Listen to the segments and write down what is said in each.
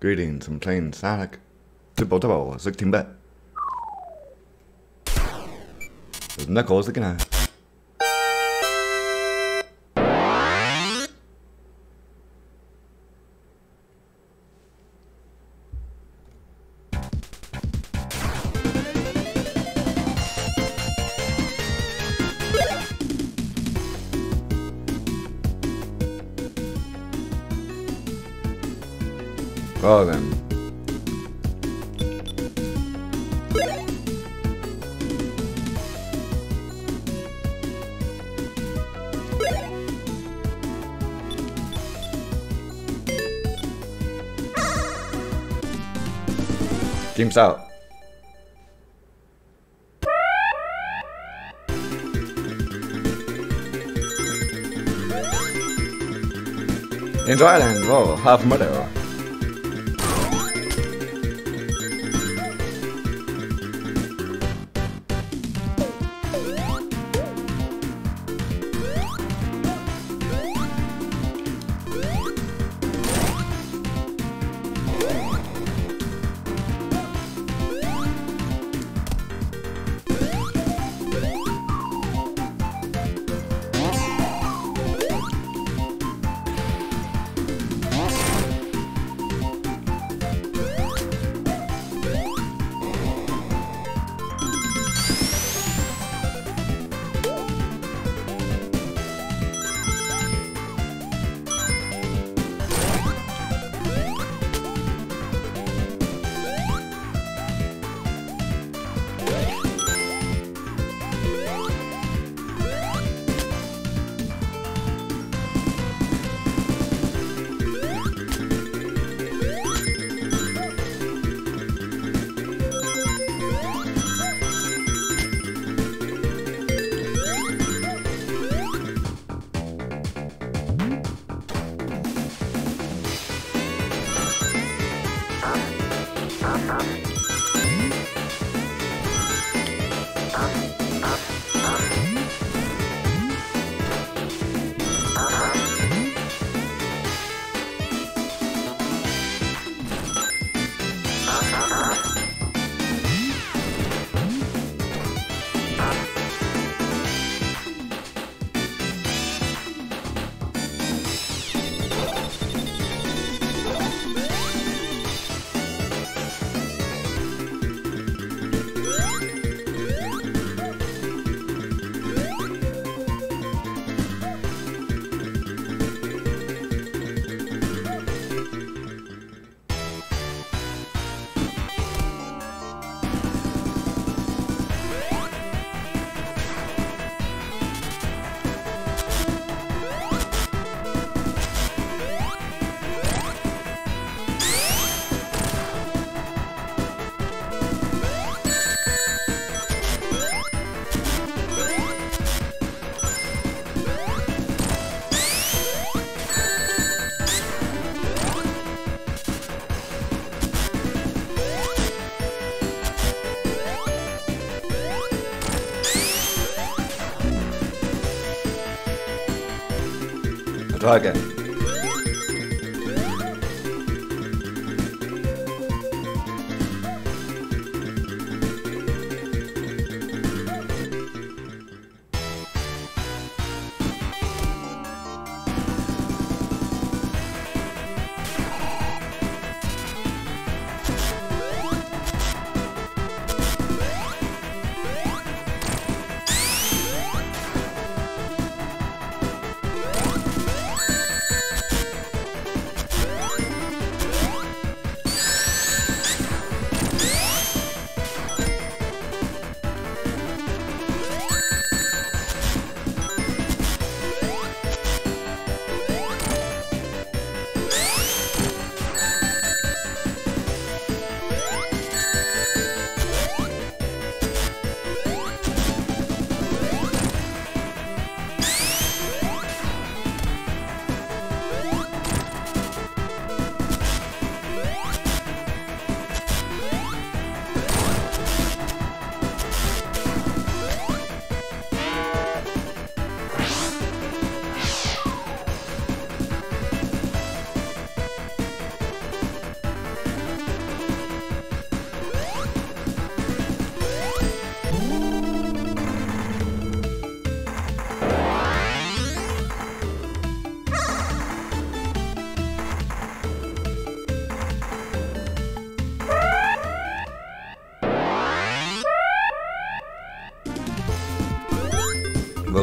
Greetings, I'm playing Sonic. Triple Trouble 16 bit. There's Knuckles again. Enjoy it and roll half murder. Try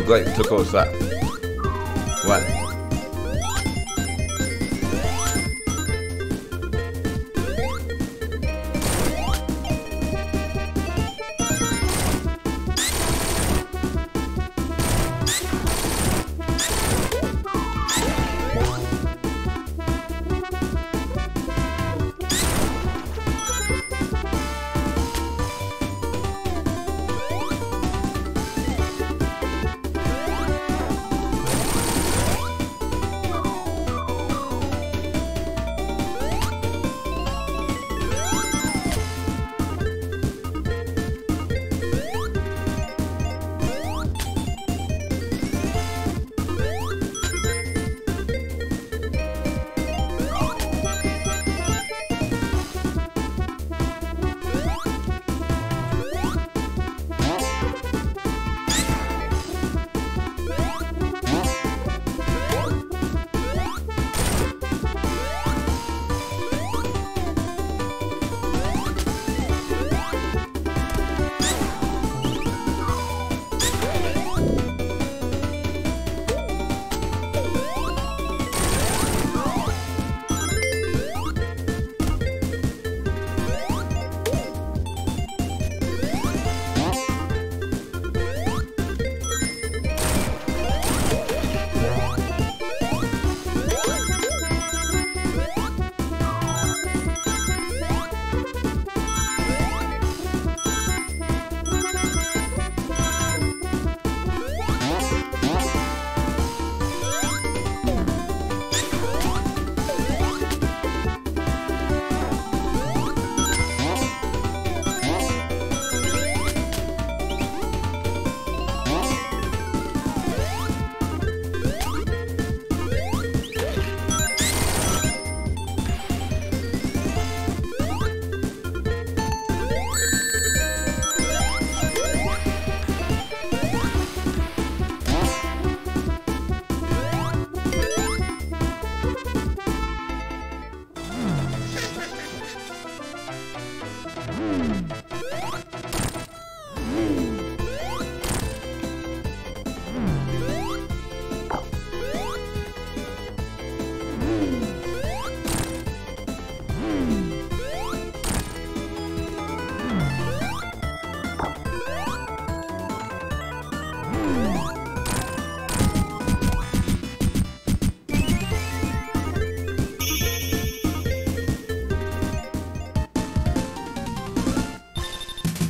great turquoise set. One.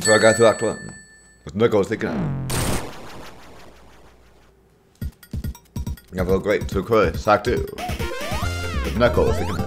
So I got to Act 1 with Knuckles thinking I have a great turquoise Act 2 with Knuckles thinking Now,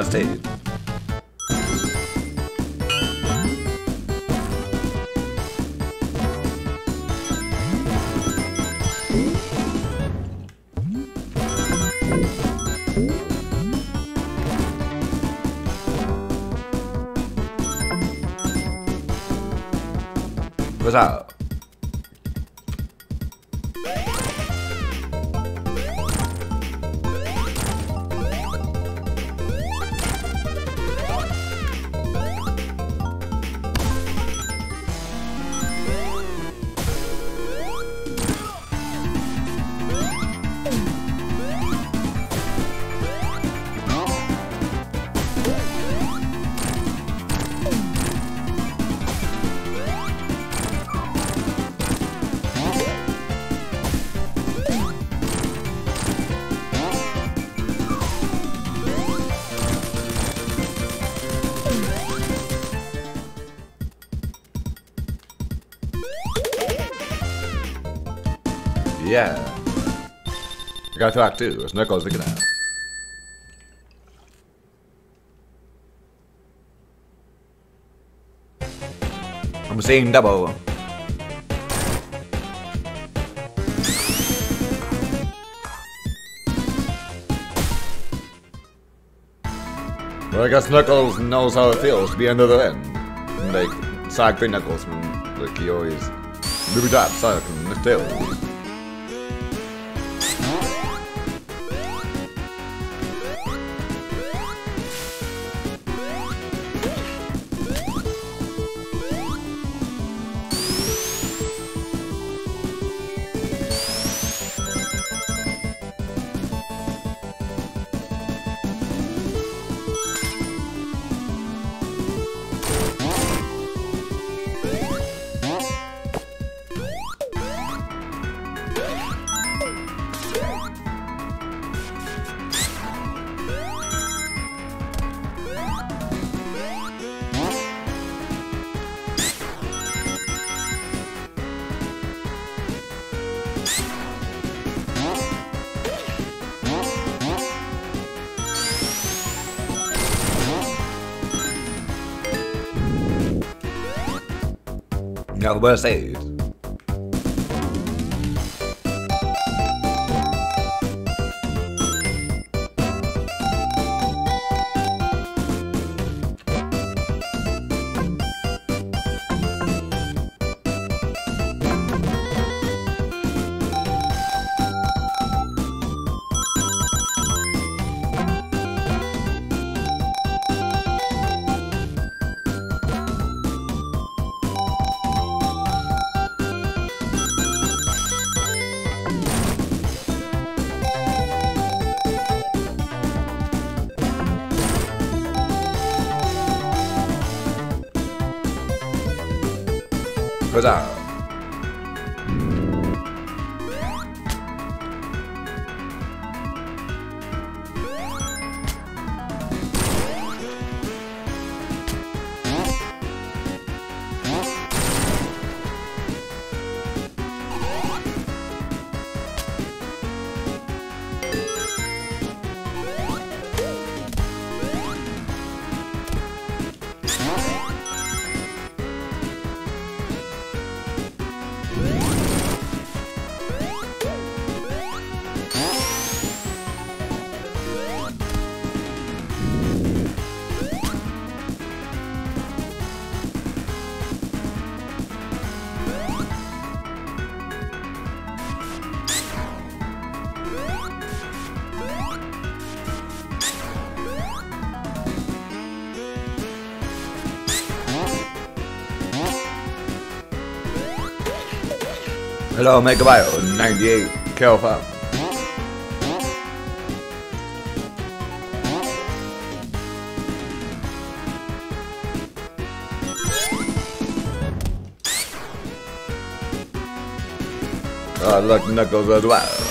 stage. Talk too. It's Knuckles looking out. I'm seeing double. Well, I guess Knuckles knows how it feels to be under the end. Like, 3 Knuckles, when, like, he always... Ruby Dot, Sonic, and Tails. Now the worst Hello, Megabio, 98, Kelfa. Uh, look, Knuckles as well.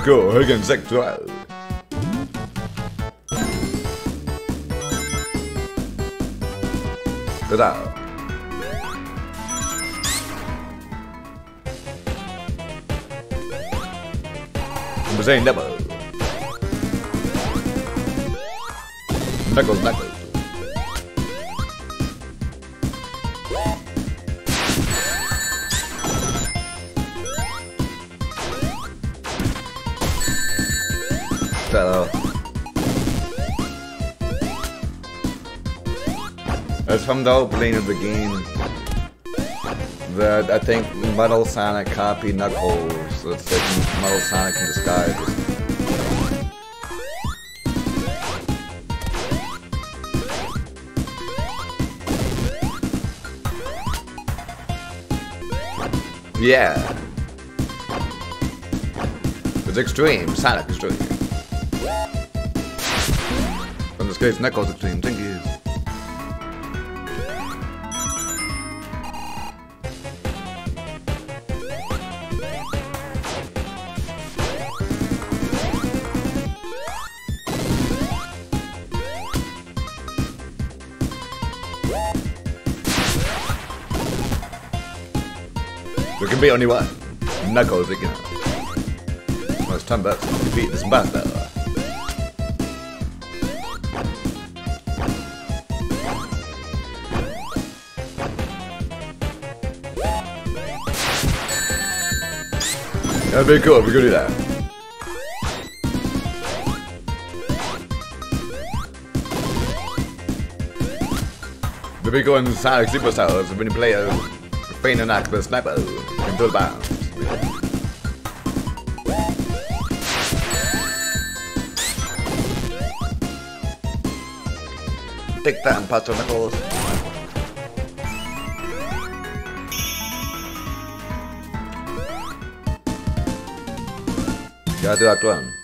Let's go, again sexual. Sådär. Insane double. Knuckles, knuckles. From the opening of the game. That I think Metal Sonic copied Knuckles. It's like Metal Sonic in disguise. Yeah. It's extreme, Sonic extreme. In this case, Knuckles extreme, be only one. Knuckles again. Well, it's time to defeat this master. That'd be cool if we could do that. The big one Sonic Superstars when you play a train an octopus sniper into the bombs. Take that and pass your knuckles. Gotta do that 1.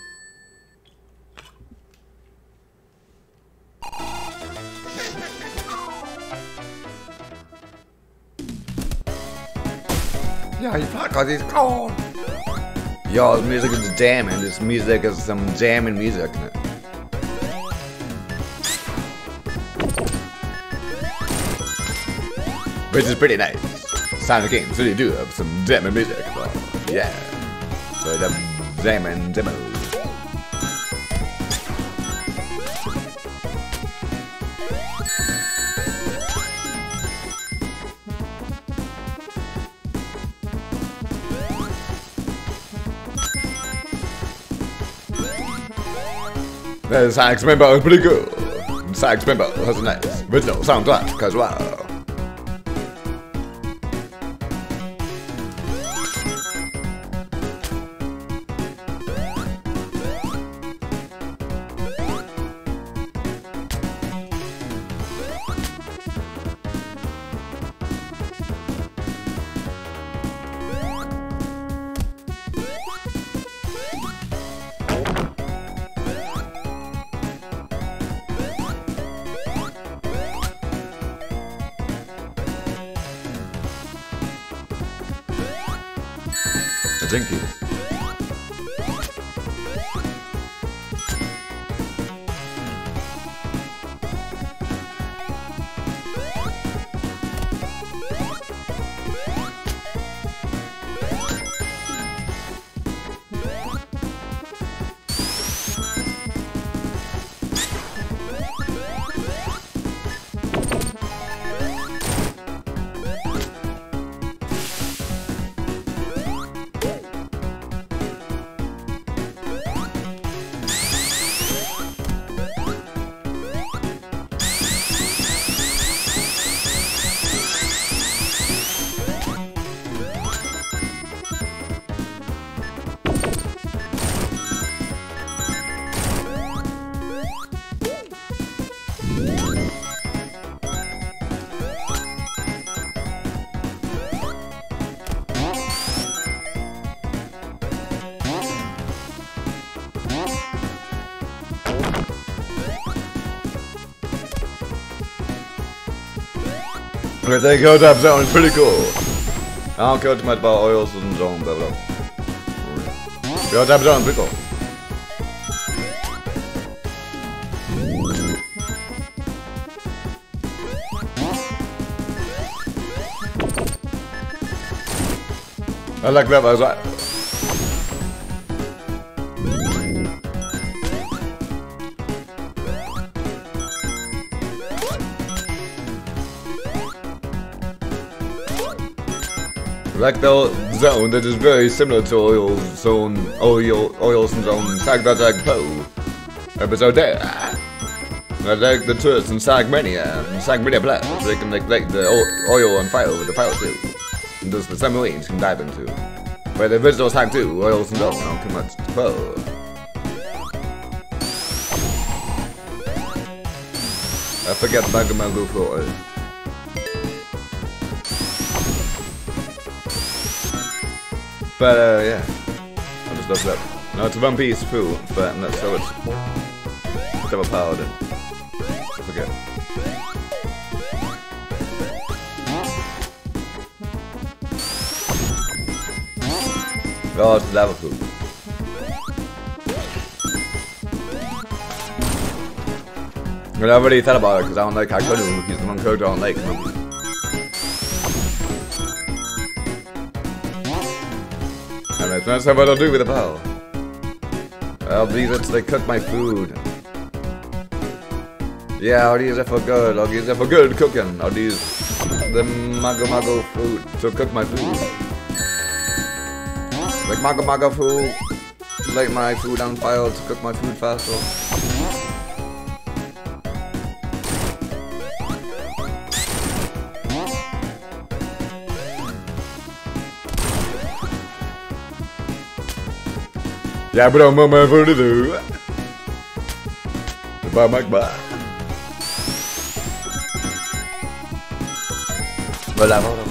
cause he's cold. Yo, this music is jamming. This music is some jamming music. Which is pretty nice. Sound of games really do have some jamming music. Yeah. So the jamming demo. Spinball is pretty good. Sax Spinball has a nice original soundtrack as well. Okay, there you go, Dab Zone, it's pretty cool. I don't care too much about oils and zone, but well. Vi har dabbat on pickle. I like that as well. Like the zone that is very similar to Oil Zone, Oil, Oil Zone, Sag Sag Po episode there. I like the twists in Sonic Mania and Sonic Mania Black. They can like, the oil on fire with the fire too. And there's the submarines can dive into. Where the original Sag 2, Oil Zone, don't too much Po. I forget Mango Mango Floor. But uh, yeah, I just looked up. No, it's One Piece Fu, but no, so it's double powered. I forget. Oh, it's lava poop. But I already thought about it because I don't like Akainu. He's the one character I don't like that's not what I'll do with the bow. I'll use it to cook my food. Yeah, I'll use it for good. I'll use it for good cooking. I'll use the Mago Mago food to cook my food. Like Mago Mago food. Light my food on fire to cook my food faster. Ja, bedankt mama voor de deur. De bar maakt bar. Voilà, voilà.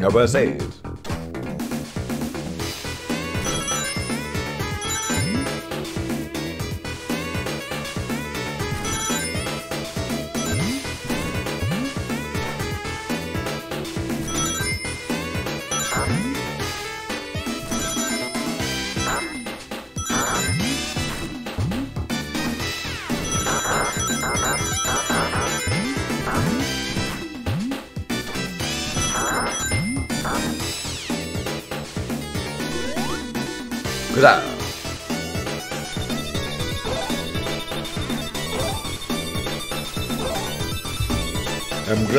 Number 6. 그다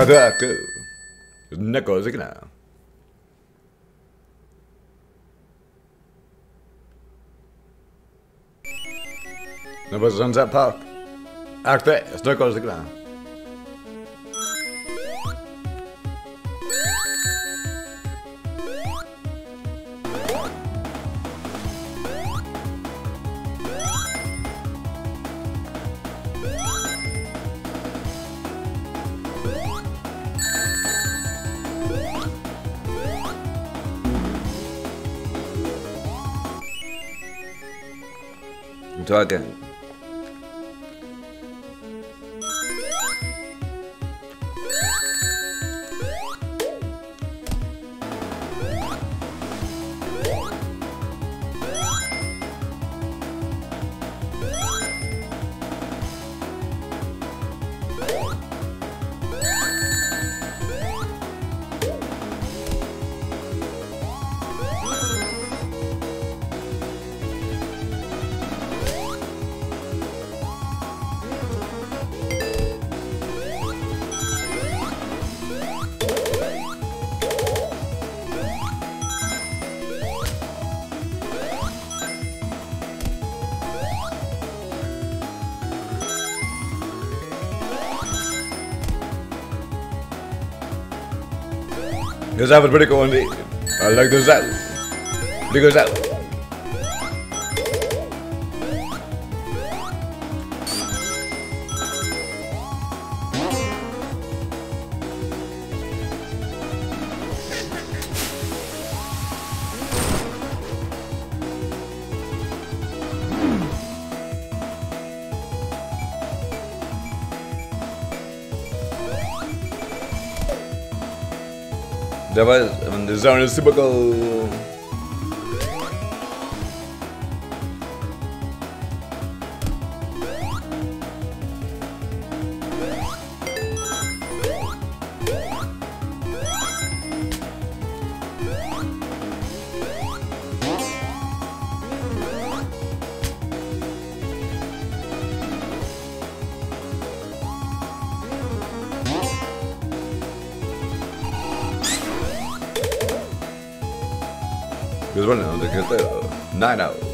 Zagadaku. Neko zikna. No bo Sunset Park. Ach det, Neko zikna. Talking. This that was pretty cool indeed. I like men det är super cool. Pues bueno, nos decretó Nine out.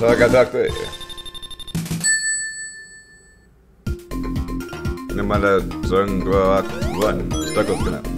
Saga sagt, ey. Nimm mal da, sagen, du hast, du hast, du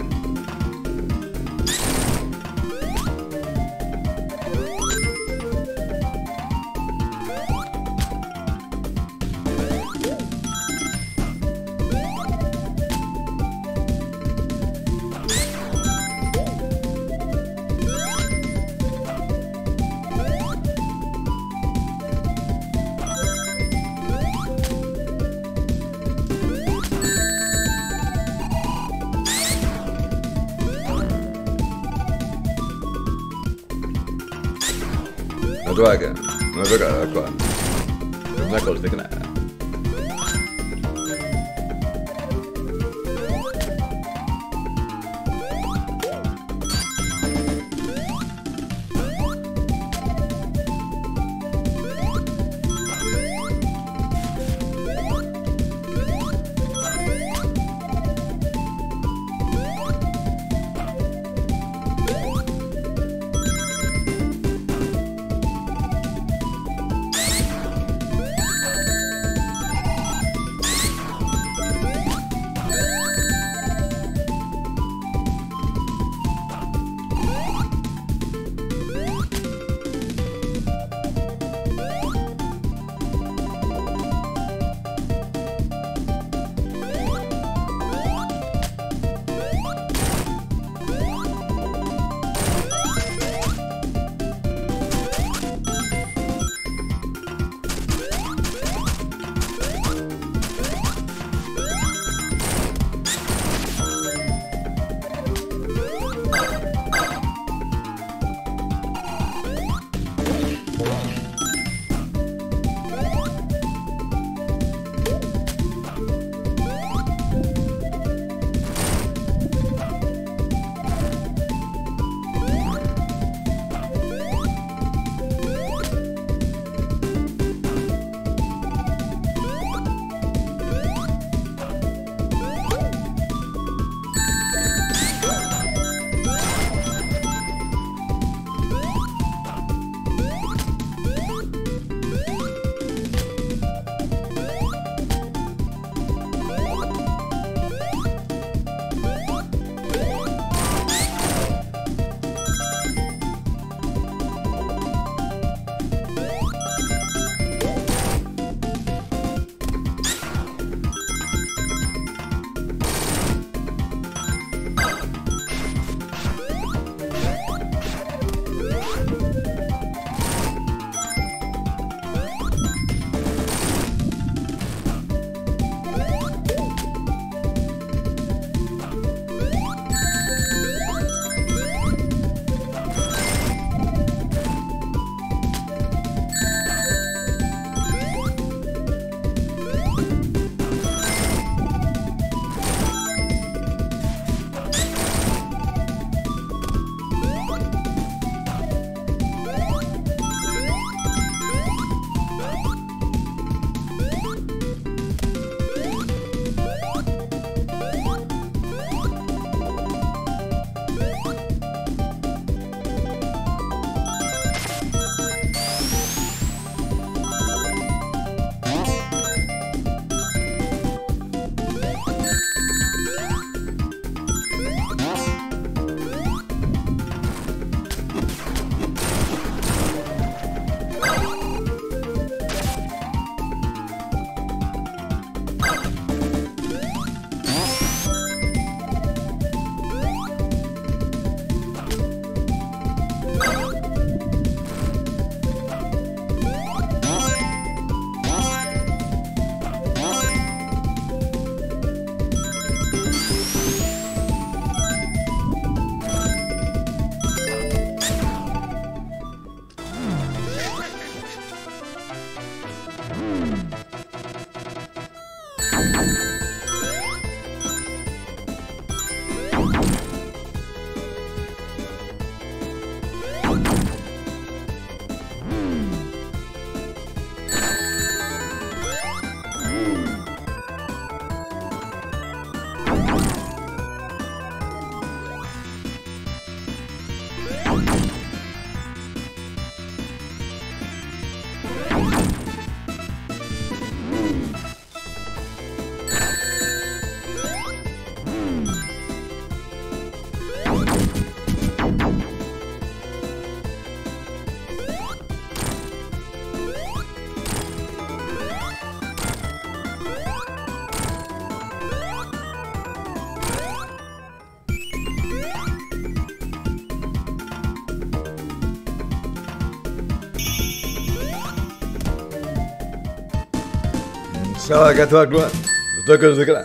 Acaba de acá Cloan. Los tokens de Clan.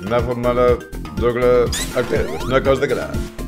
Una forma de Douglas Arteros, no de Clan.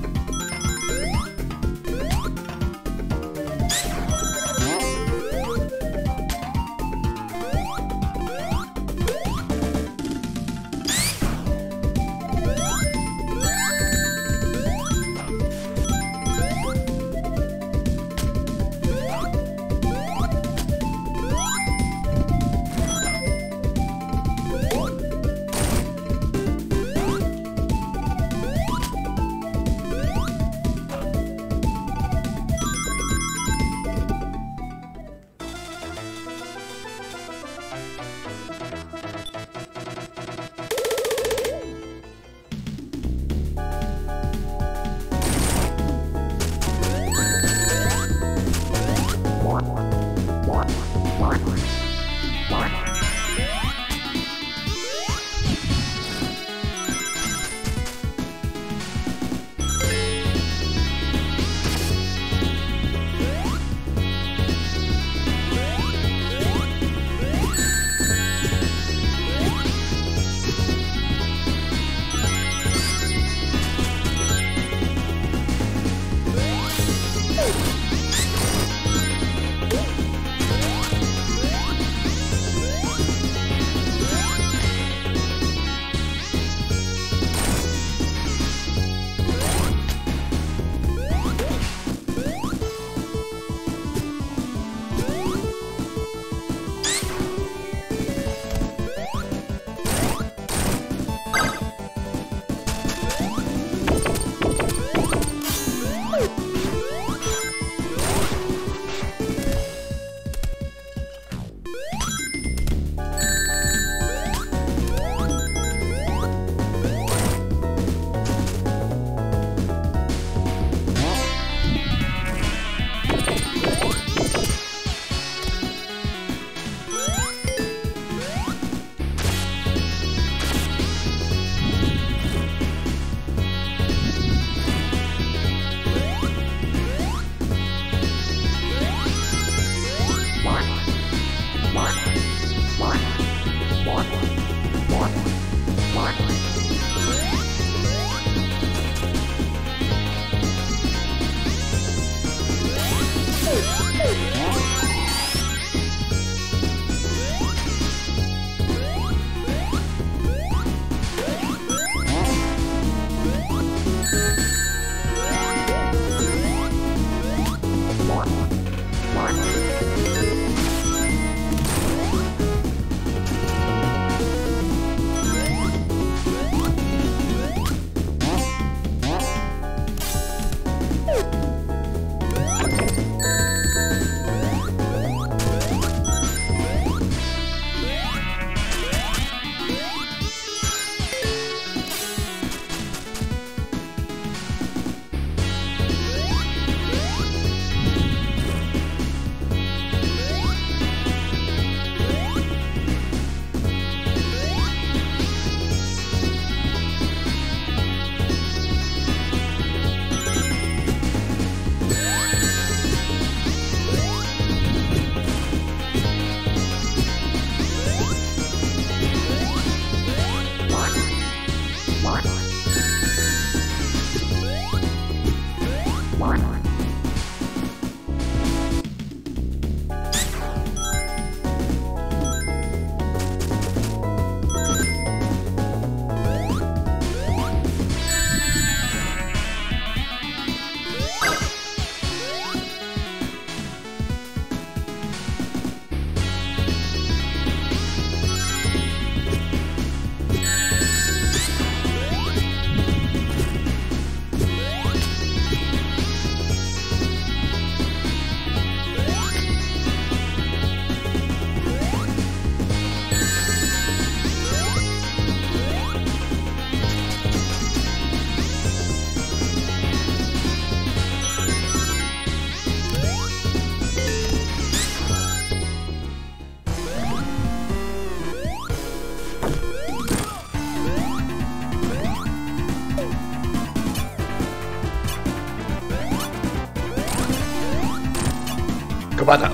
Chocobato.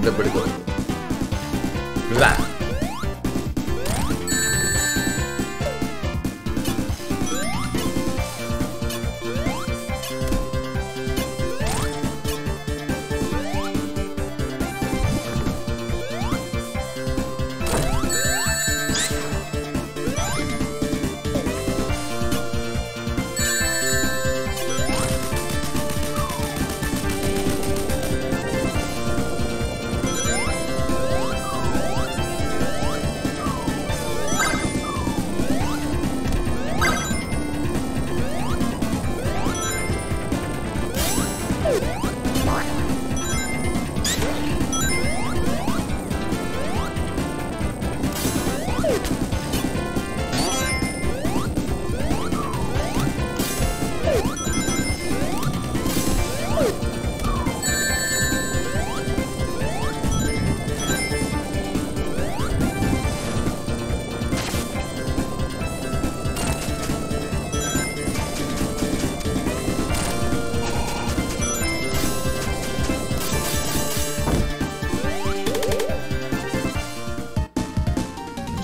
They're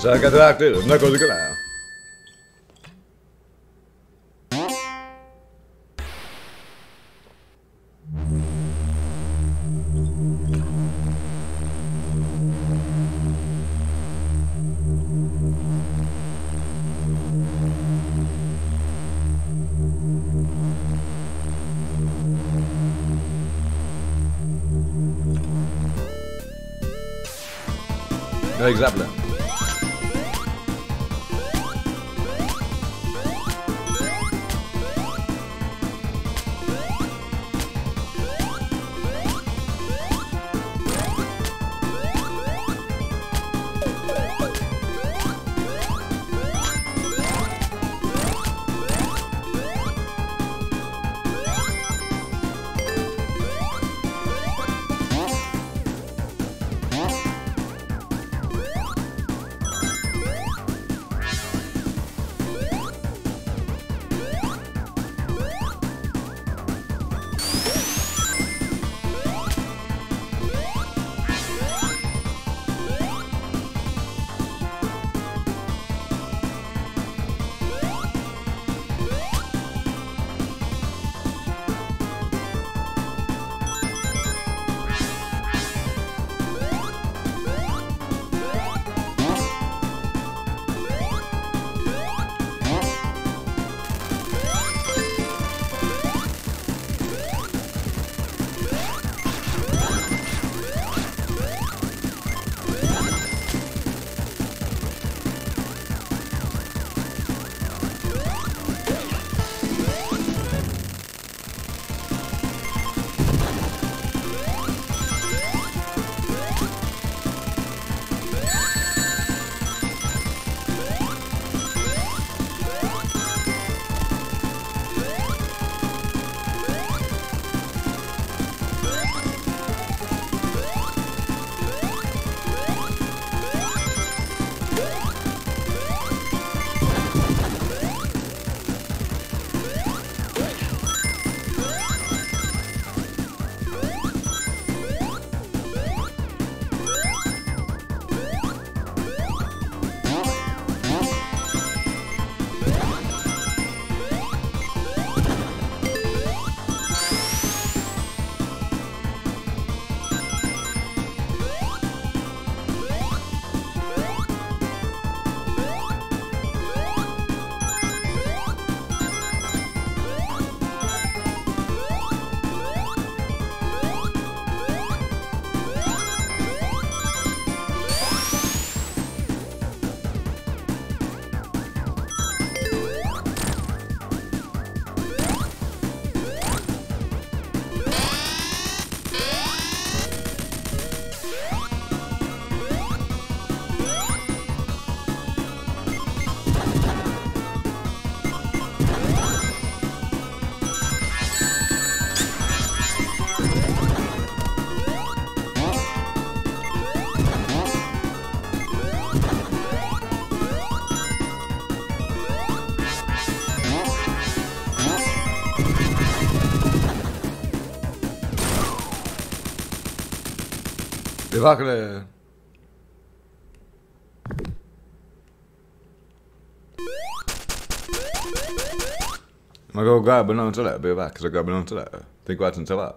Säkert räknat när går det där? Ja, Miracle. Ma go grab någon till det, be back så grab någon till det. Tänk vad som tar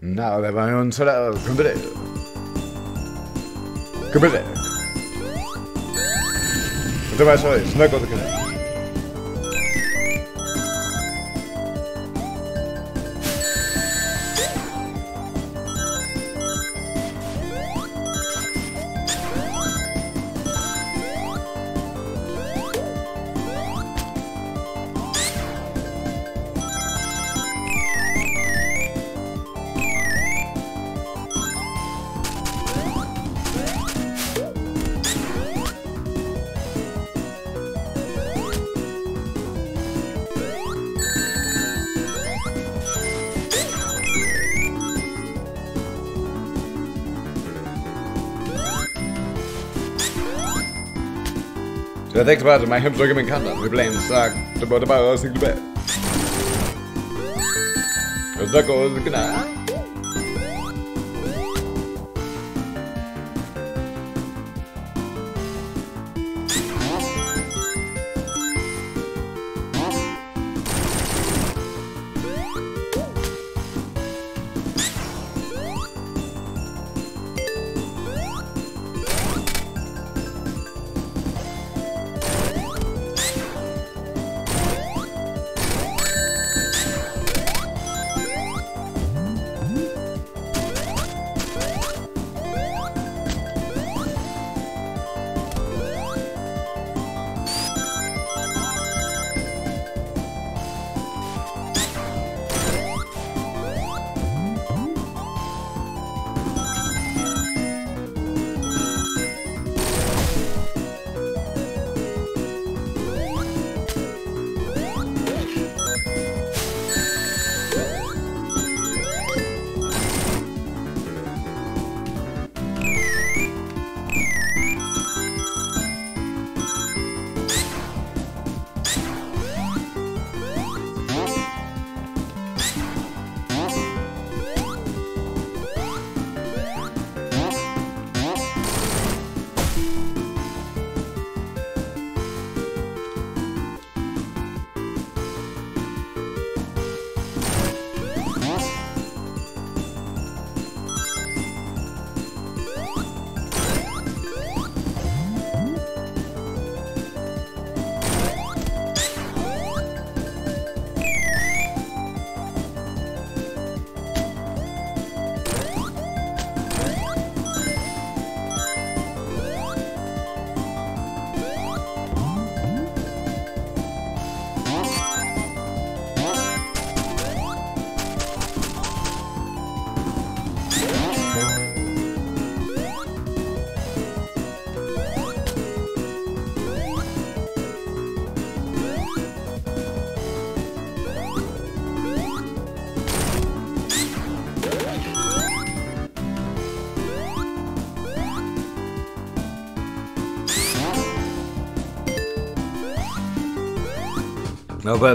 var. No, avevano un solo computer. Computer. Poteva essere snacco di canale. Så jag tänkte bara att man hemsöker min kanna. Ibland sagt, det borde bara vara sig bättre. Jag snackar och knä. No puede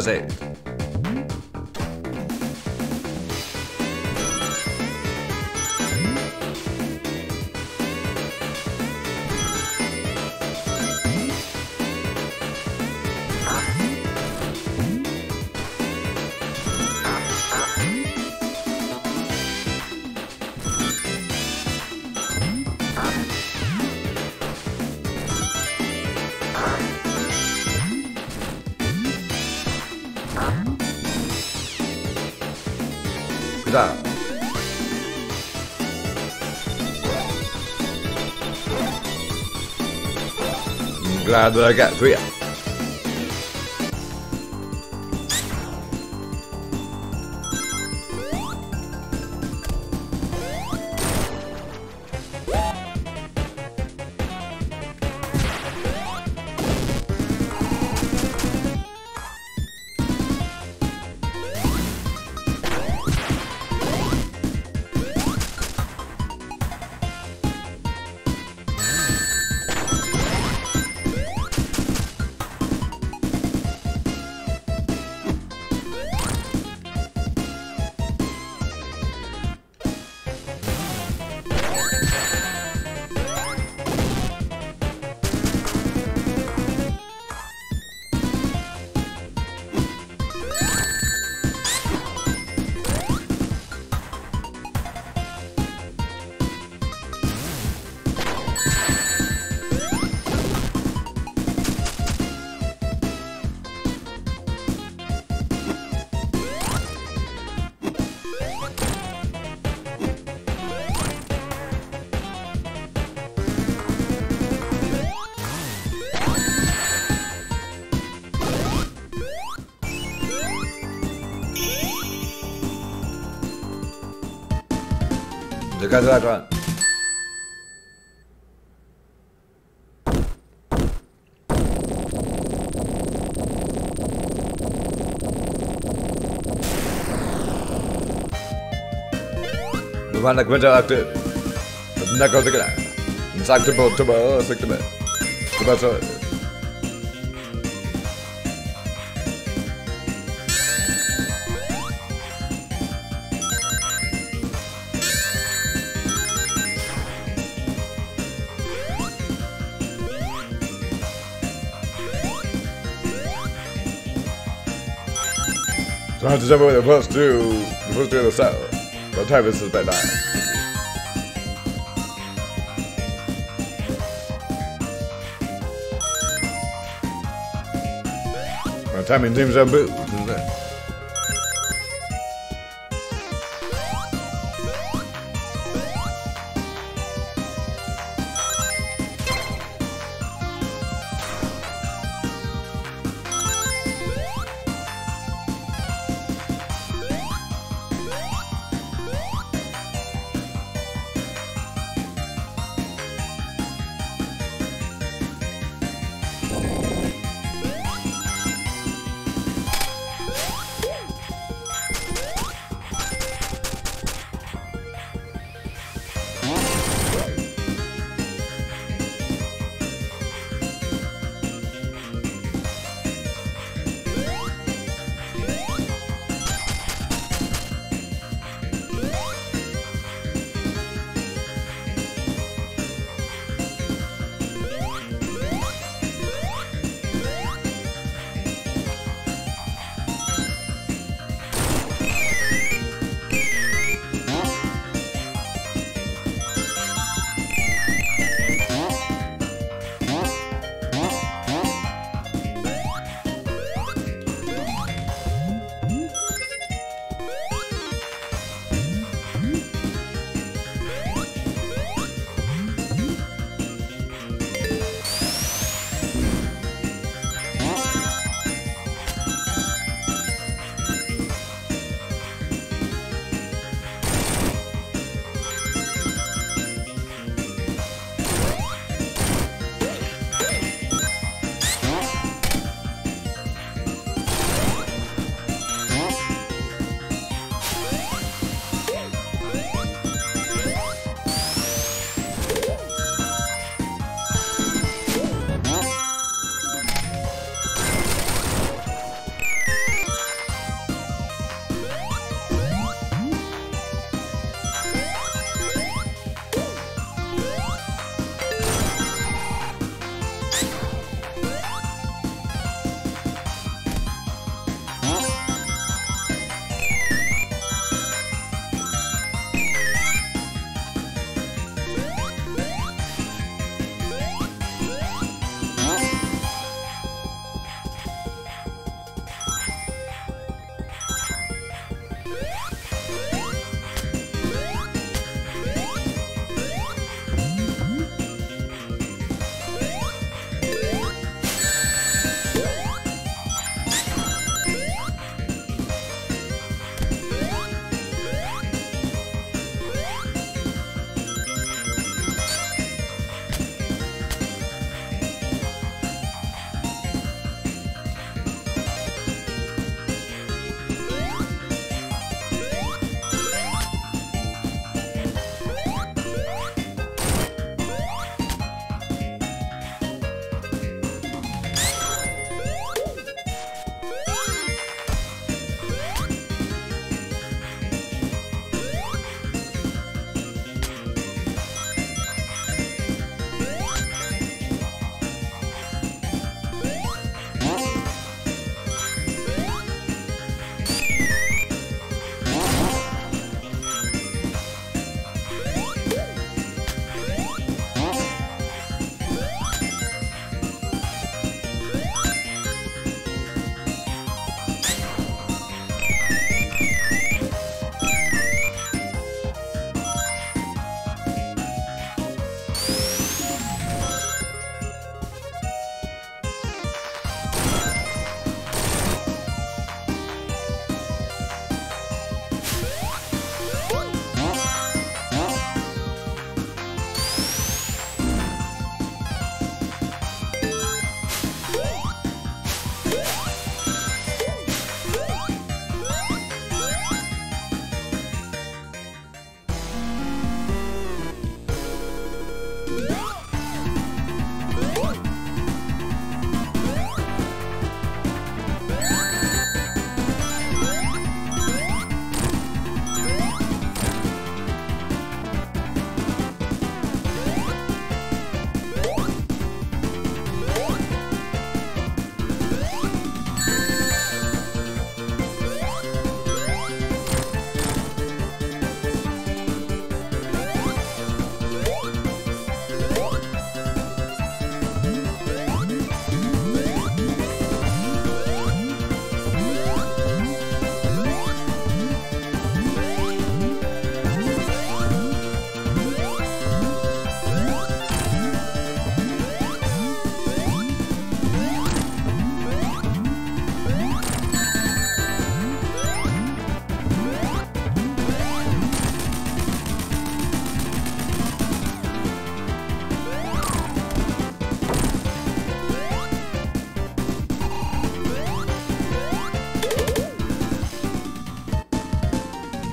ser. Good I'm glad that I got three. 开始外传。November, Winter, October, to October, October, October, October, October, October, so. So I have to jump over the plus two, the plus two of the south. What time is by nine? My timing seems to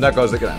D'accord, c'est clair.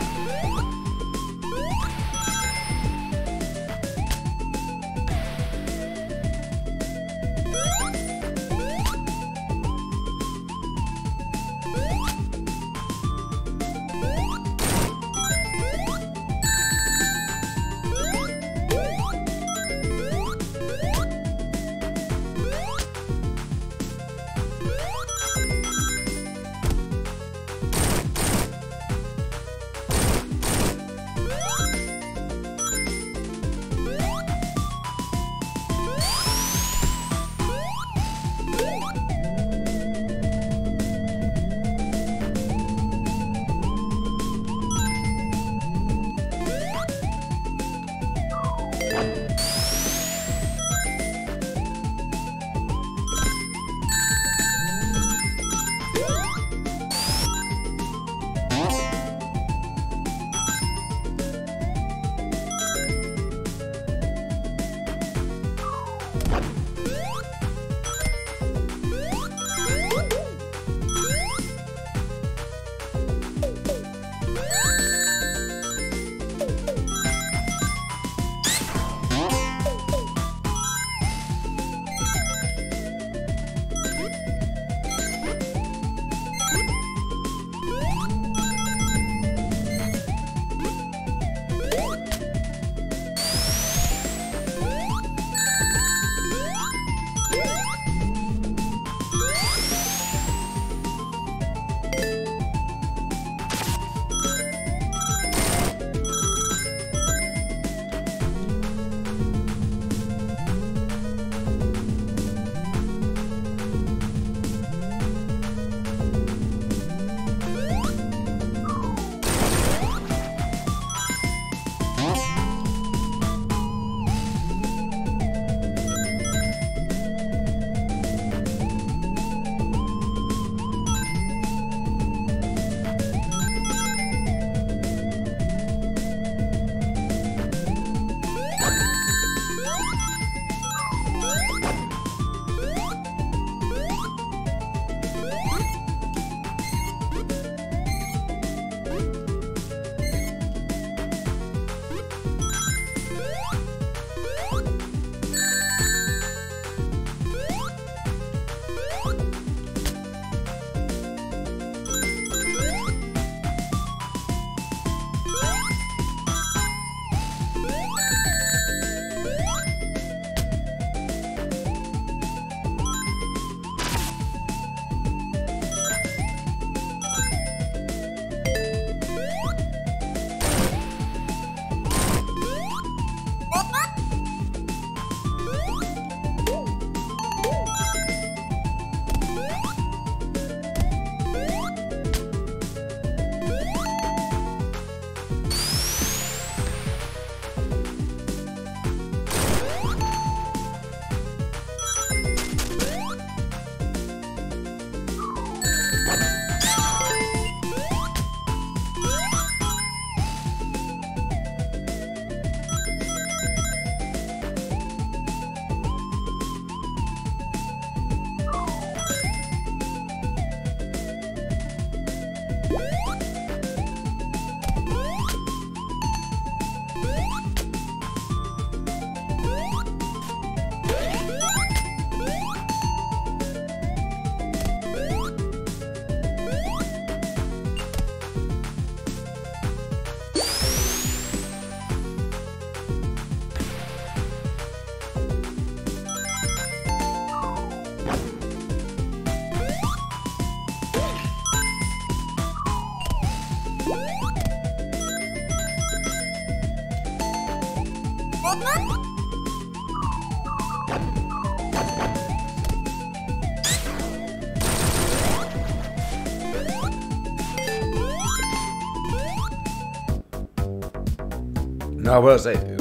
No, we'll see.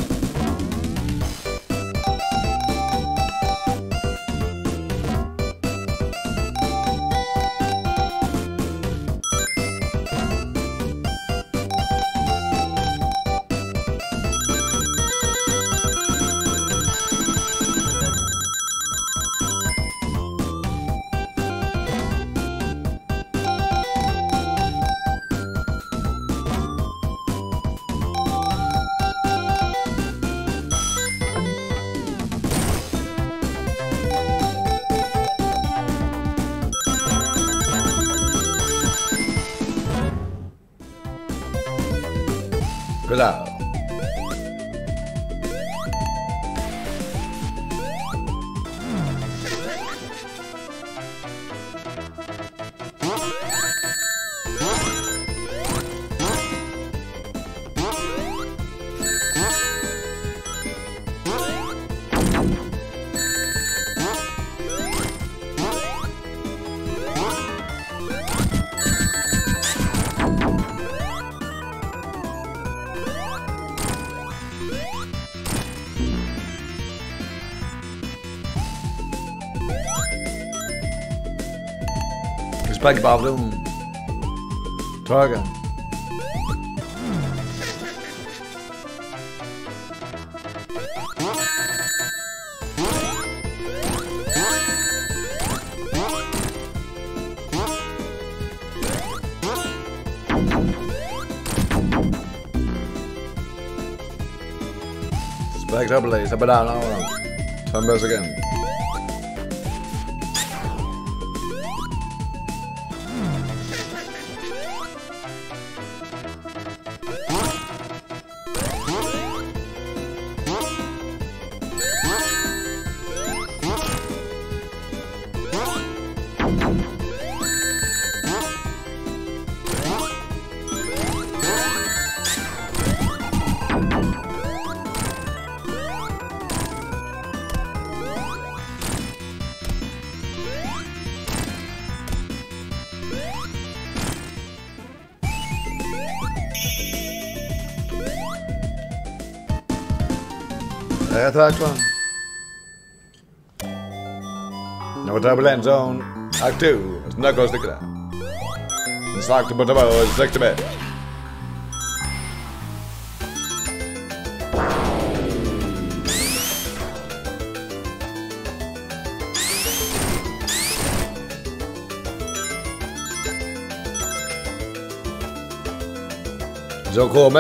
Spike Balloon. Target. Spike double A, step it down, now. Turn bells again. Ja, tack va. No double end zone. Act 2. Knuckles stick där. Slag till borta och sträck till med. Joko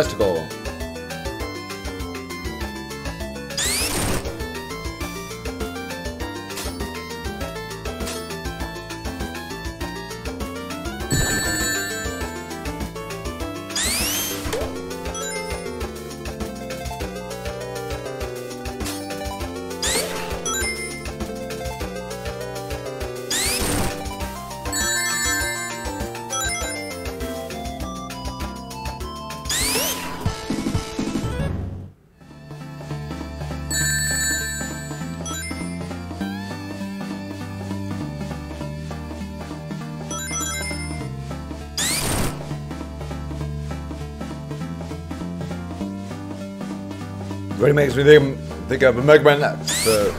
Mestico. Really makes me think, think of a Mega Man X, the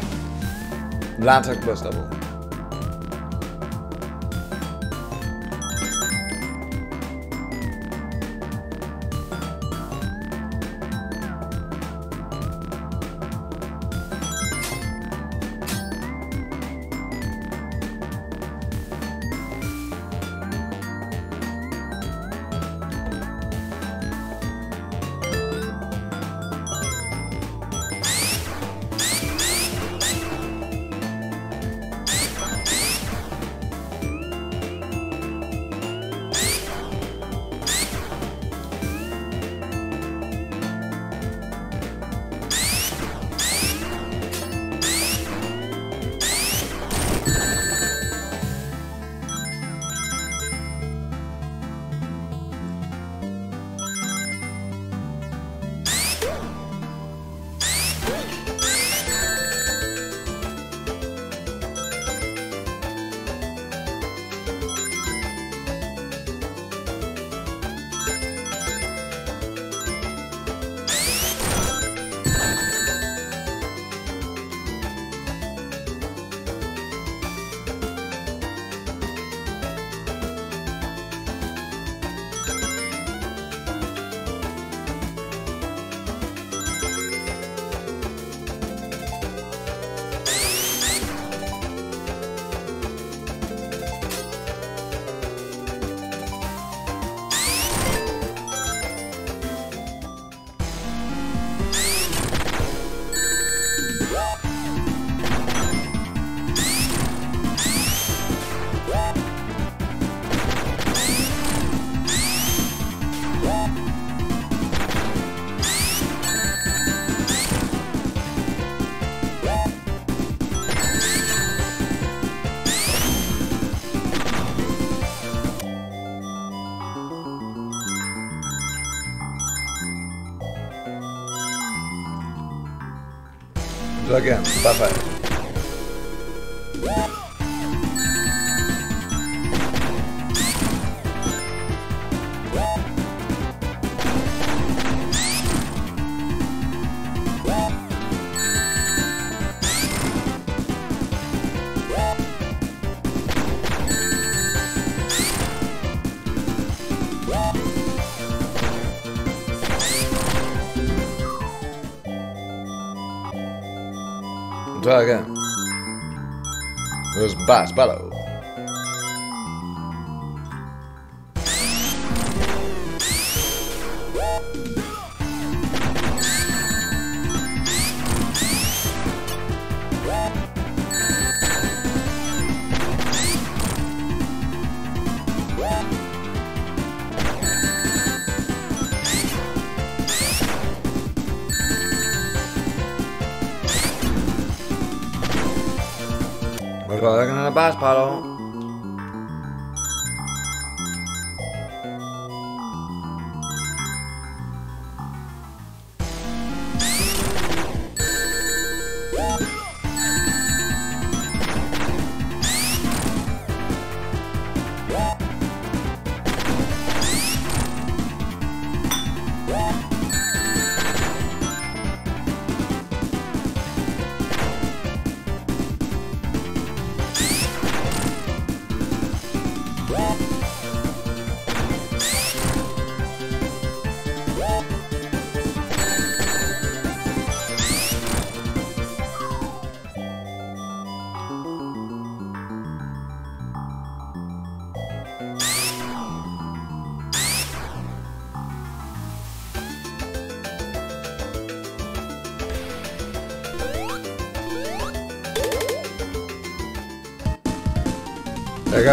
Again, buffet. Try There's Bass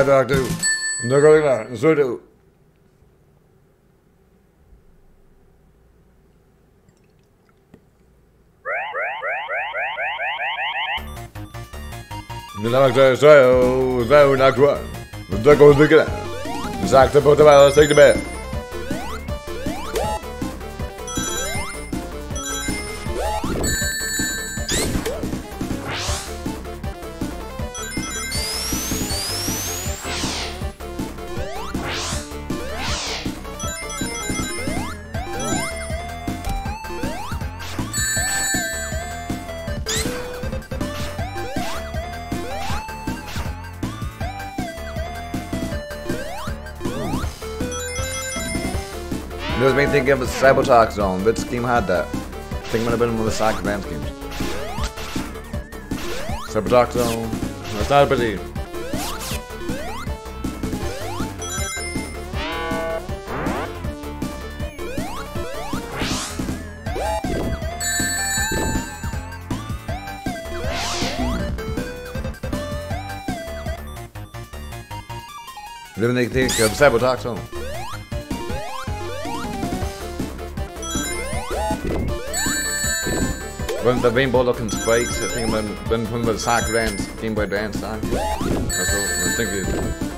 ga daar naartoe. En zo ga ik naar zo toe. Dan ga ik daar zo, zo naar Kwan. Dan kom ik naar. Zaak de portemonnee, steek de. Of a sabotage zone. Which scheme had that? I think it might have been one of the Sack Van schemes. Sabotage zone. That's not a busy. They think of sabotage zone? When the rainbow looking spikes, I think when when the Sack Dance Game Boy Advance song. That's I think it.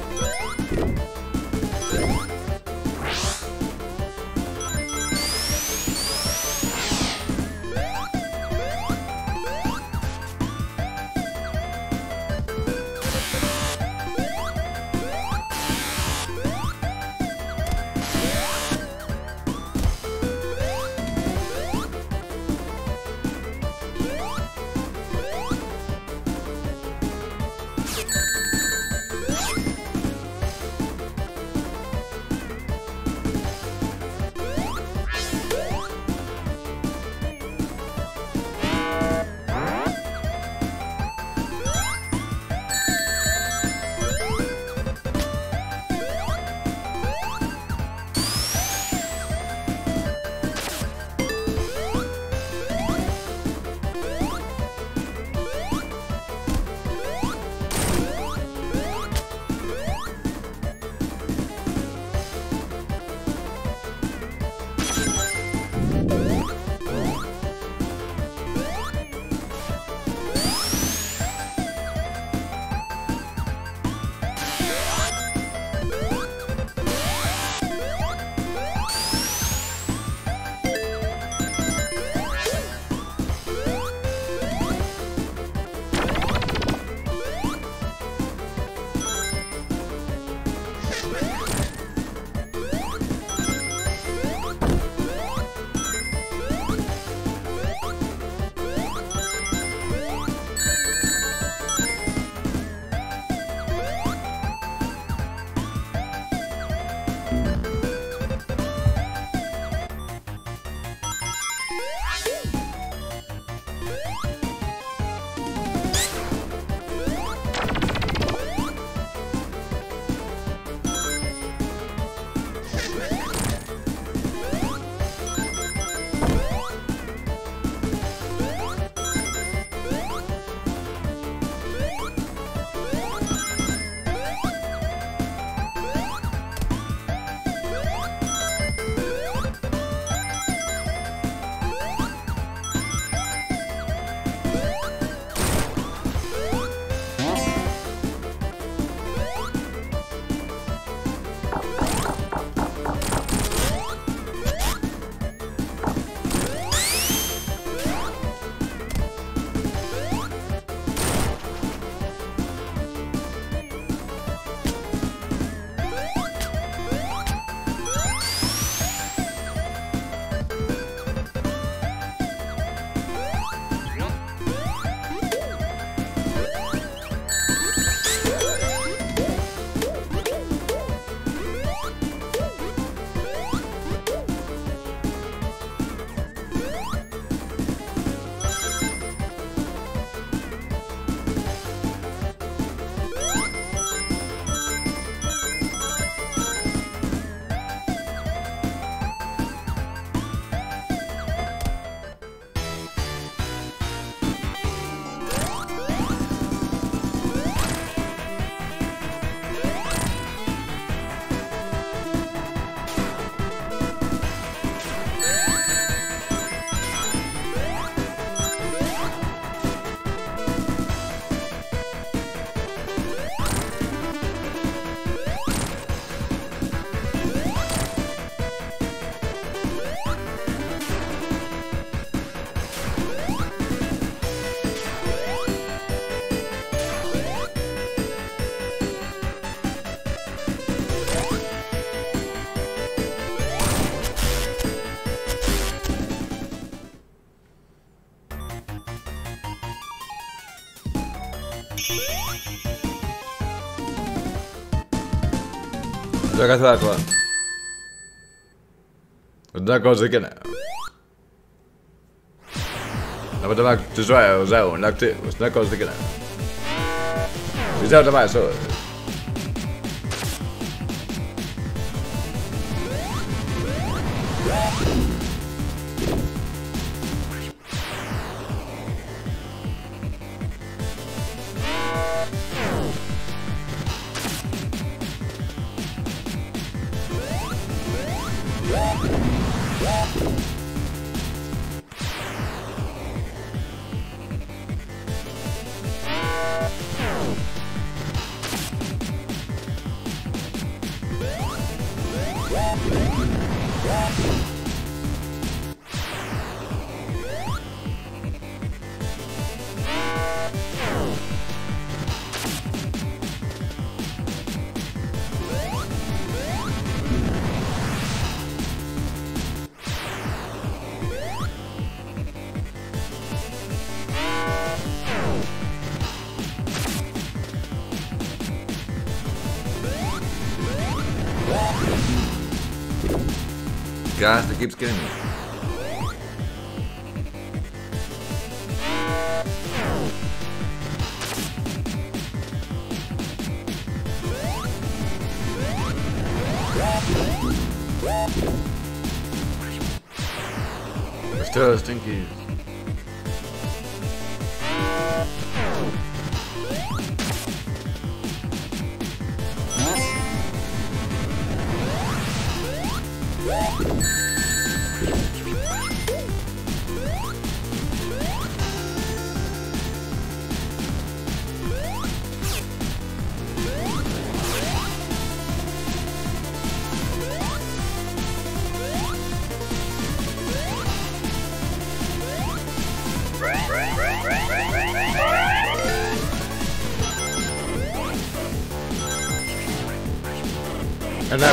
I got that one. Och där går det now. Nawet to jak przyzwają załą, jak ty, na kogoś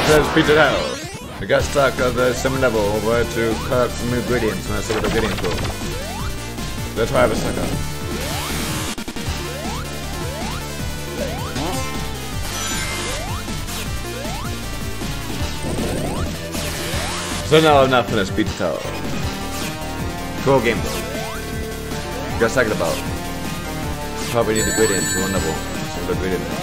And that first Peter House. I got stuck at the same level where to collect some new ingredients when I saw the ingredients book. Let's was stuck on. So now I'm not finished Pizza Tower. Cool game though. Got talking about. Probably need ingredients to one level. Some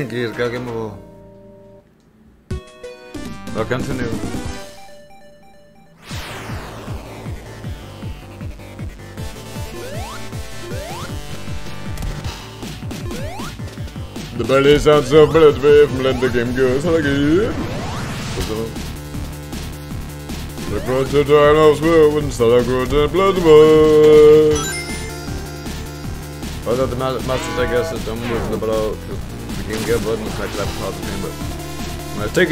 ingredients. Dzięki, zgagiemu. No continue. The belly sounds of blood wave let the game goes again. The project I know will when start go to blood boy. Although the ma- masters I guess is don't the ball געבודן קלער פאַז מען. און אַ טאָג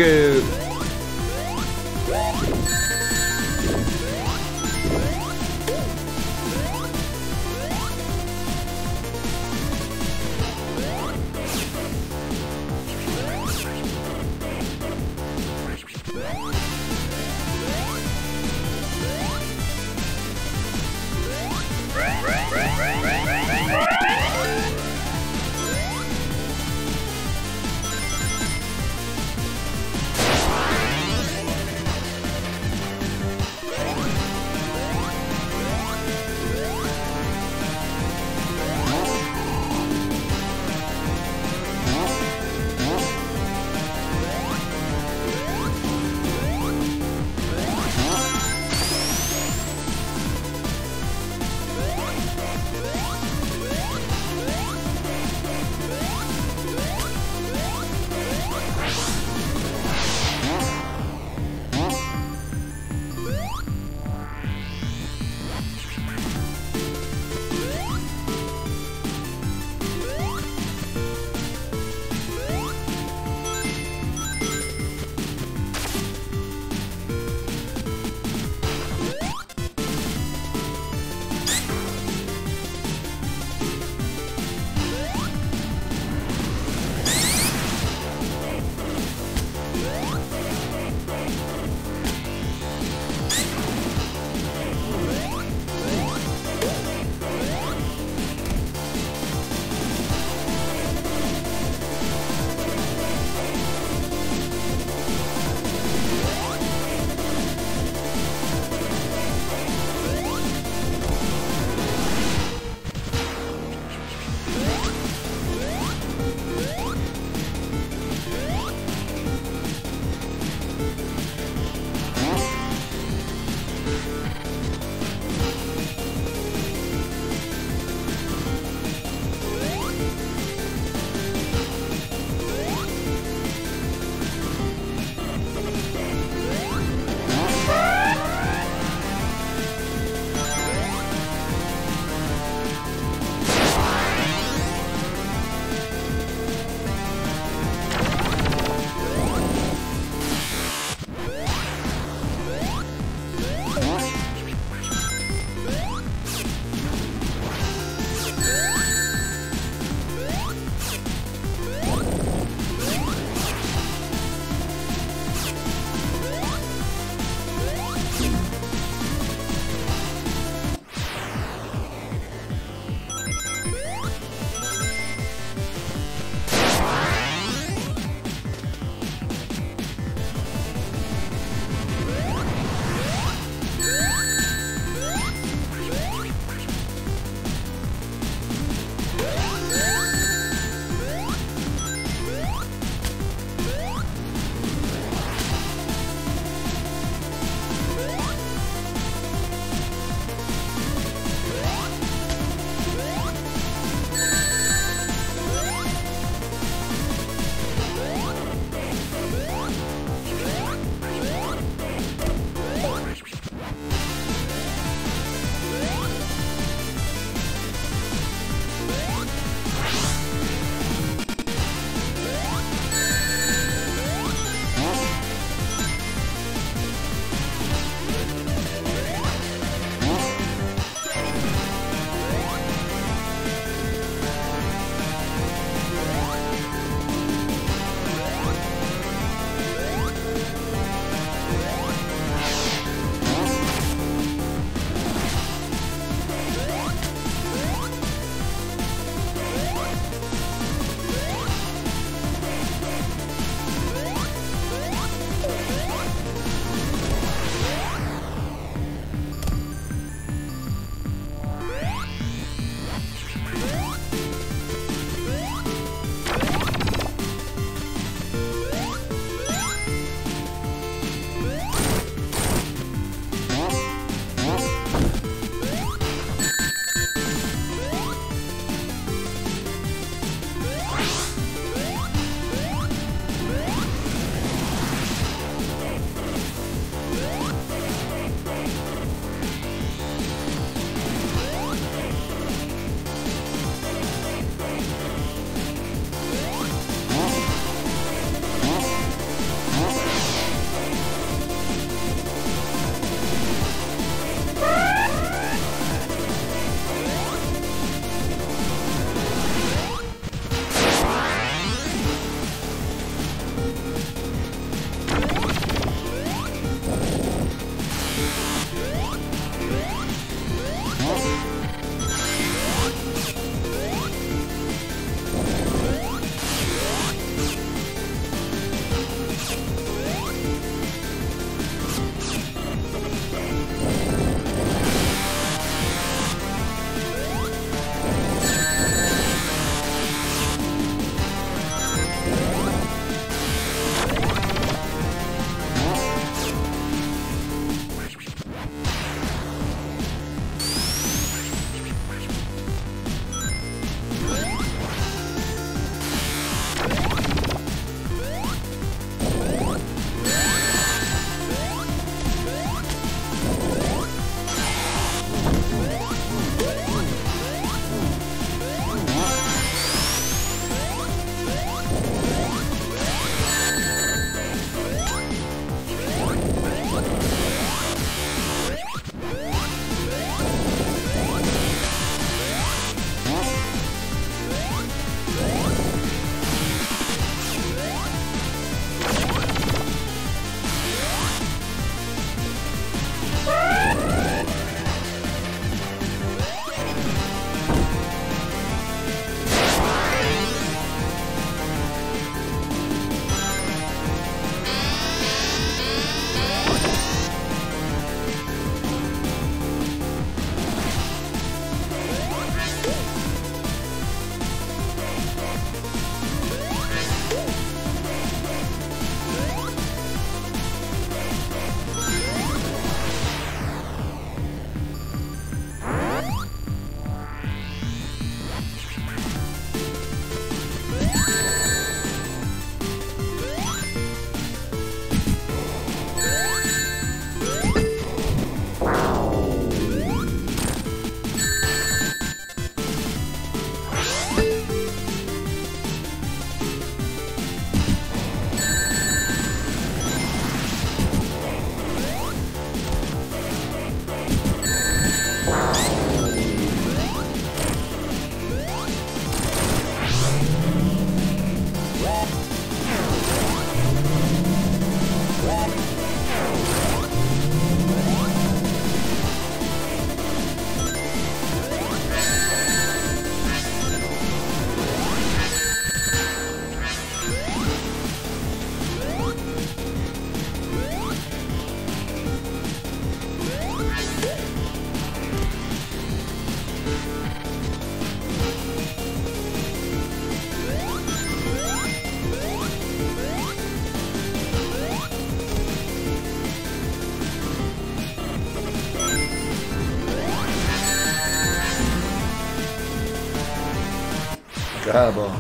it Grabber.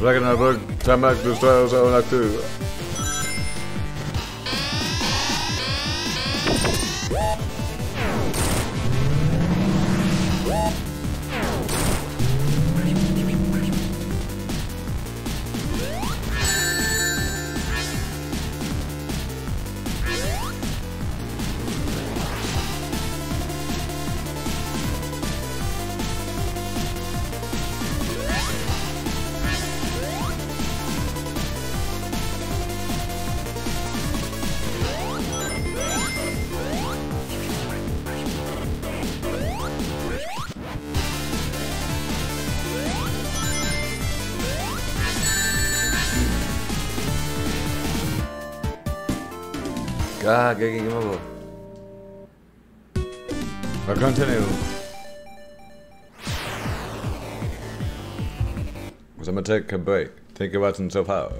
Ragnarök Tamak destroys own active. Get game over. I'll continue. I'm gonna take a break. Think about some so far.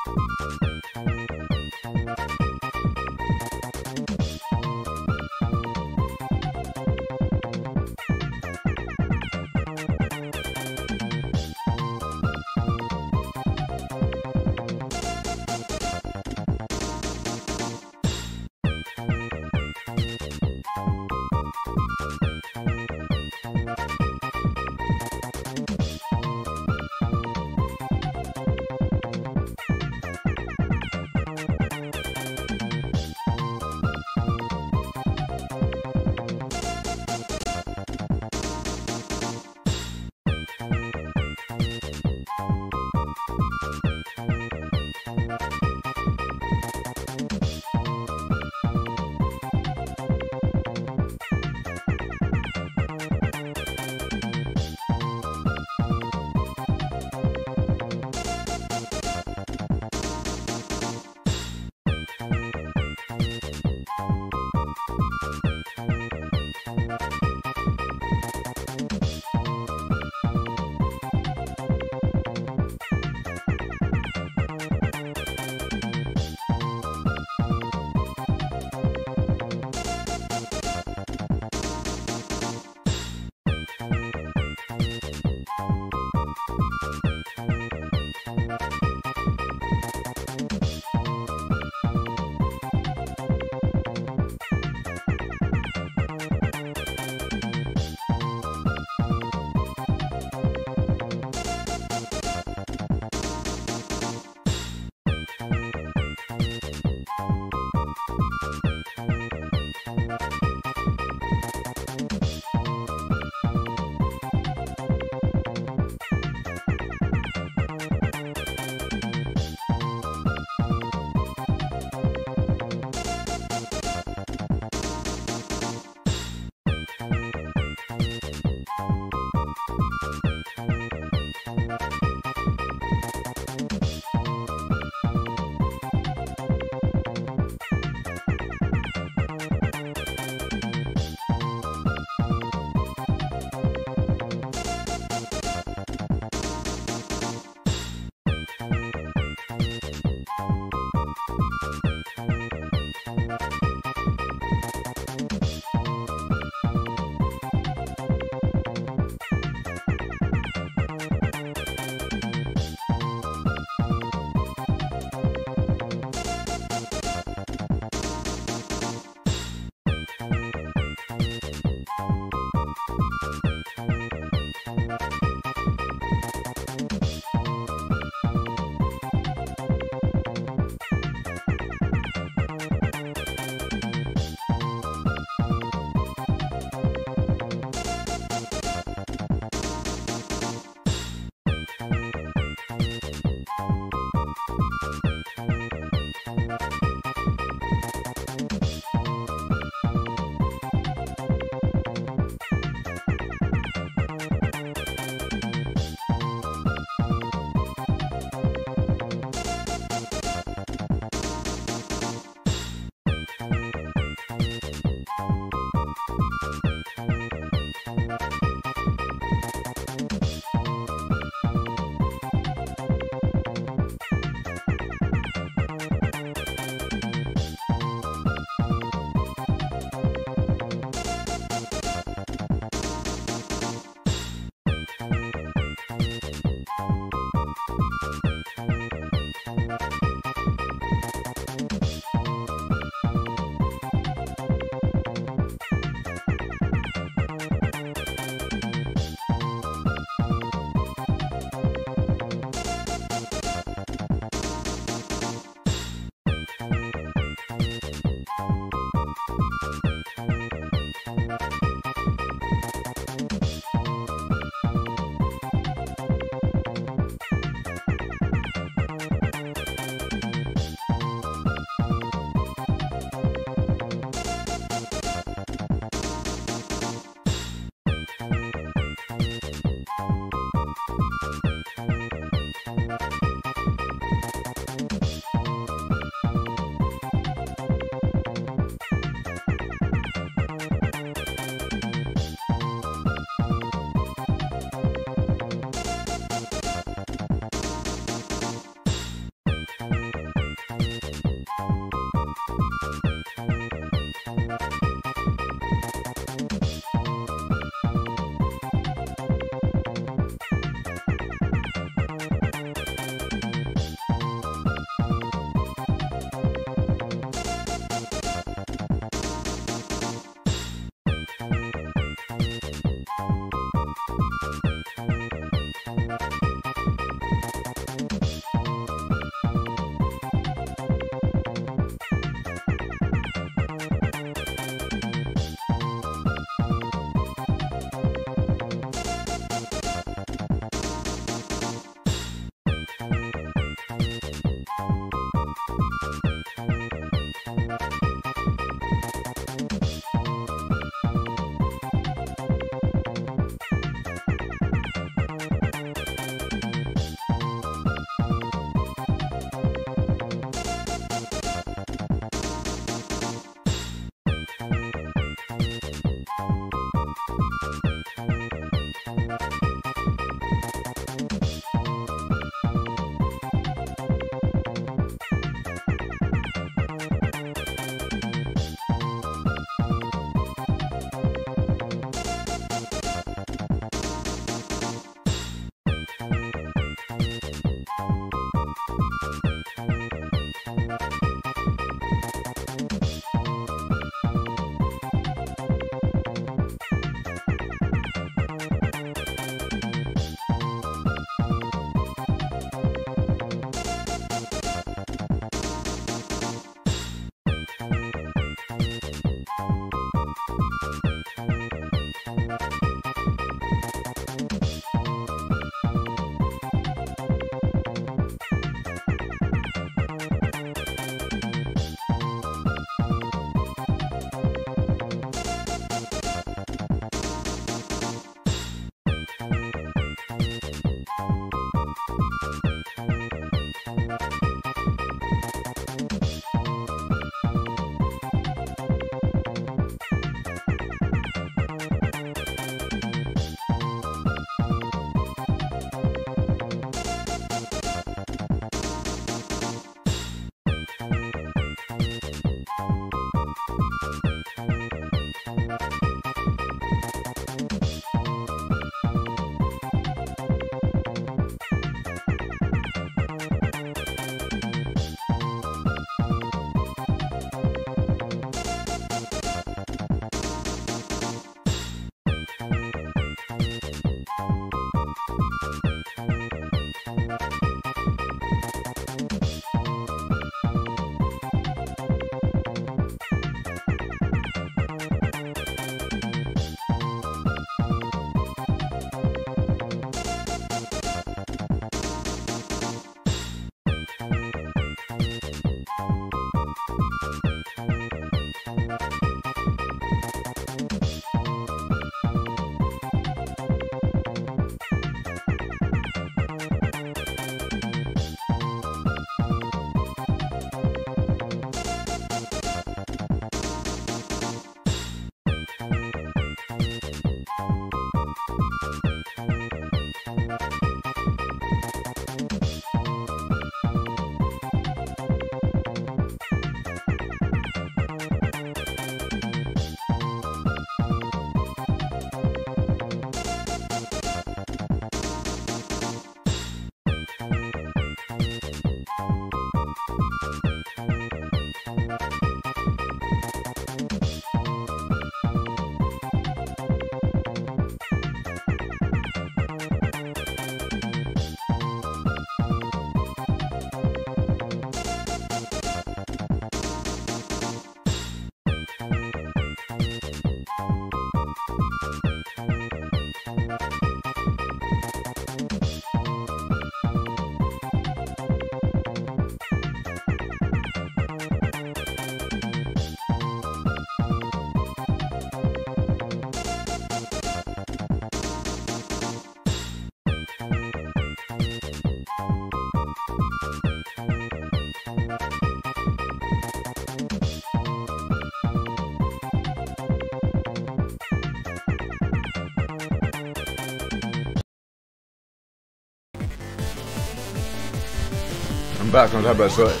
I'm back on top of that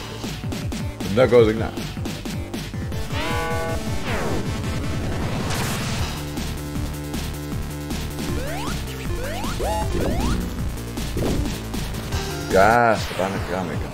And there goes Ignite. Gas, pane kamika.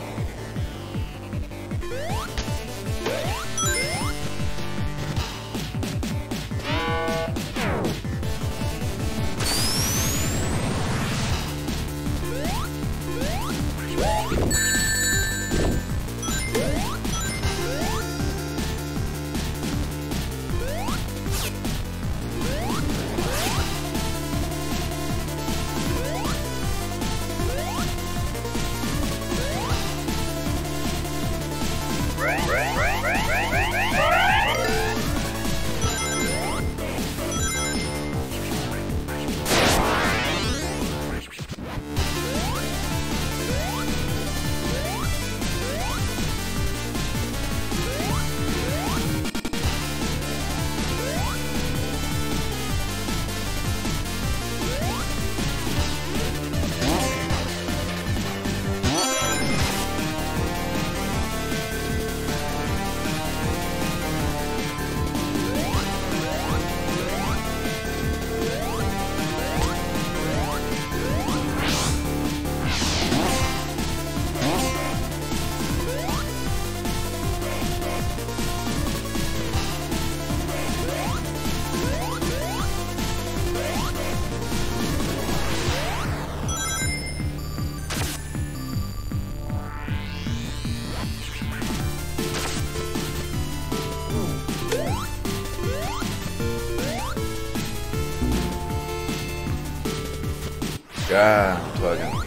God, I'm plugging.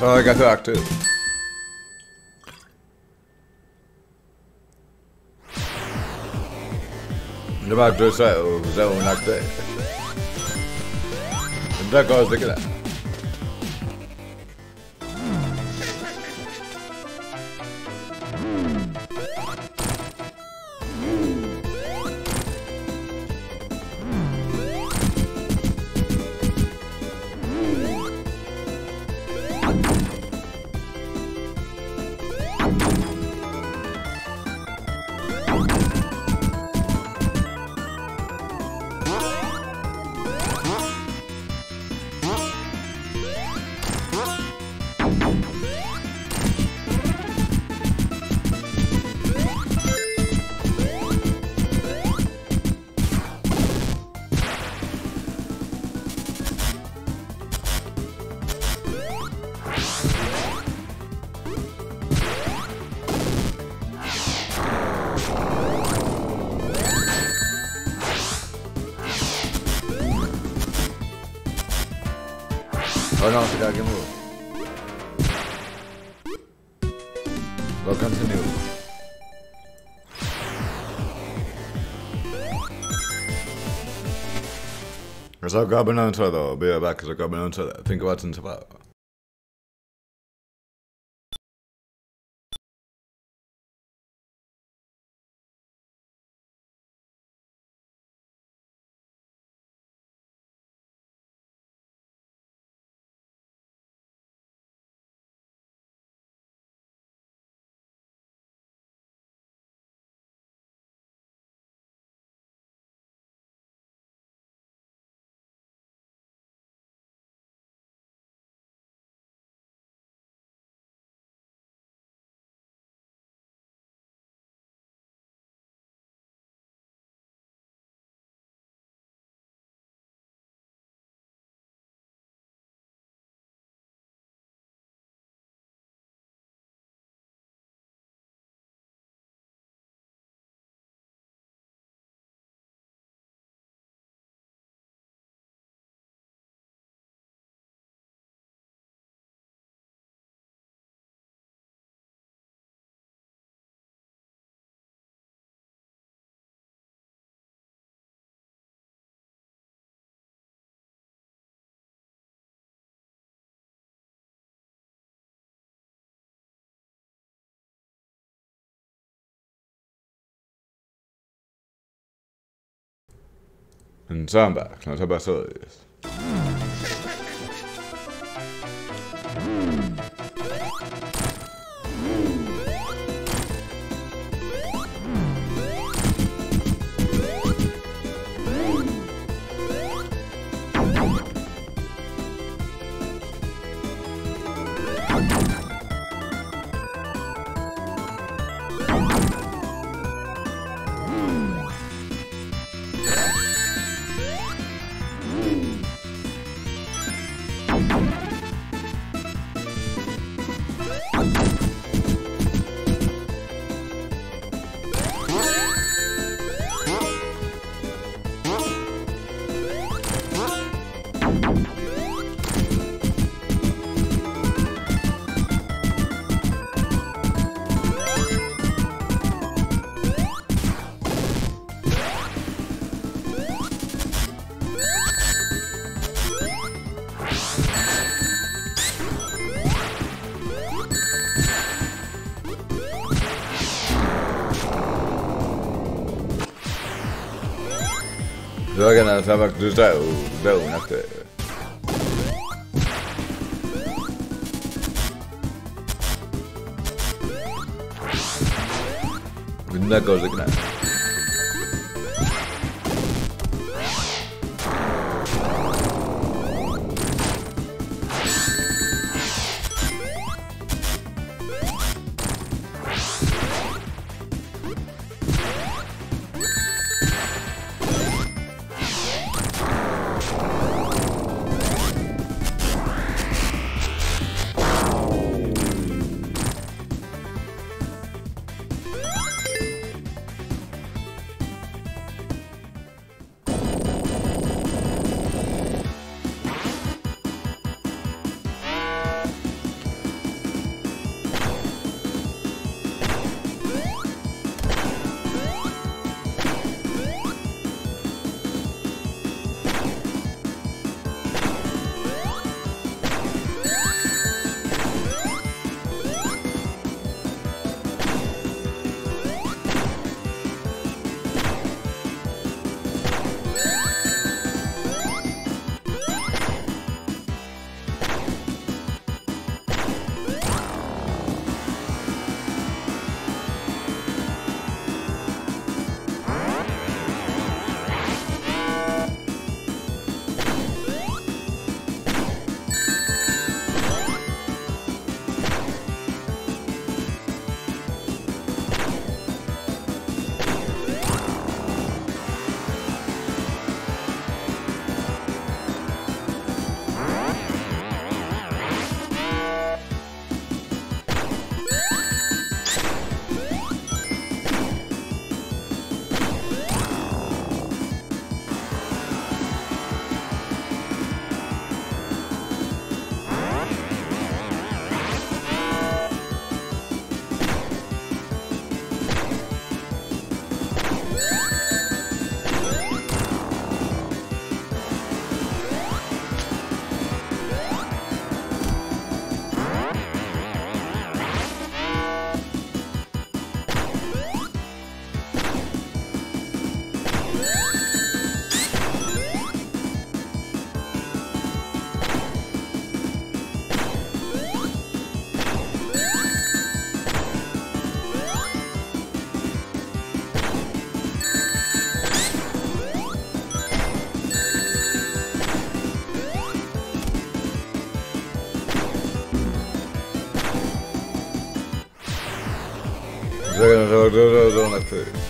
Har jag got högt ut. Det var du så så lagt det. Det går så det. Because I'll grab an answer though. I'll be right back because I'll grab an answer. Think about it about. And so I'm back. Now talk about Droga na zamek grzeł, grzeł na ty. Innego żegnania. Food.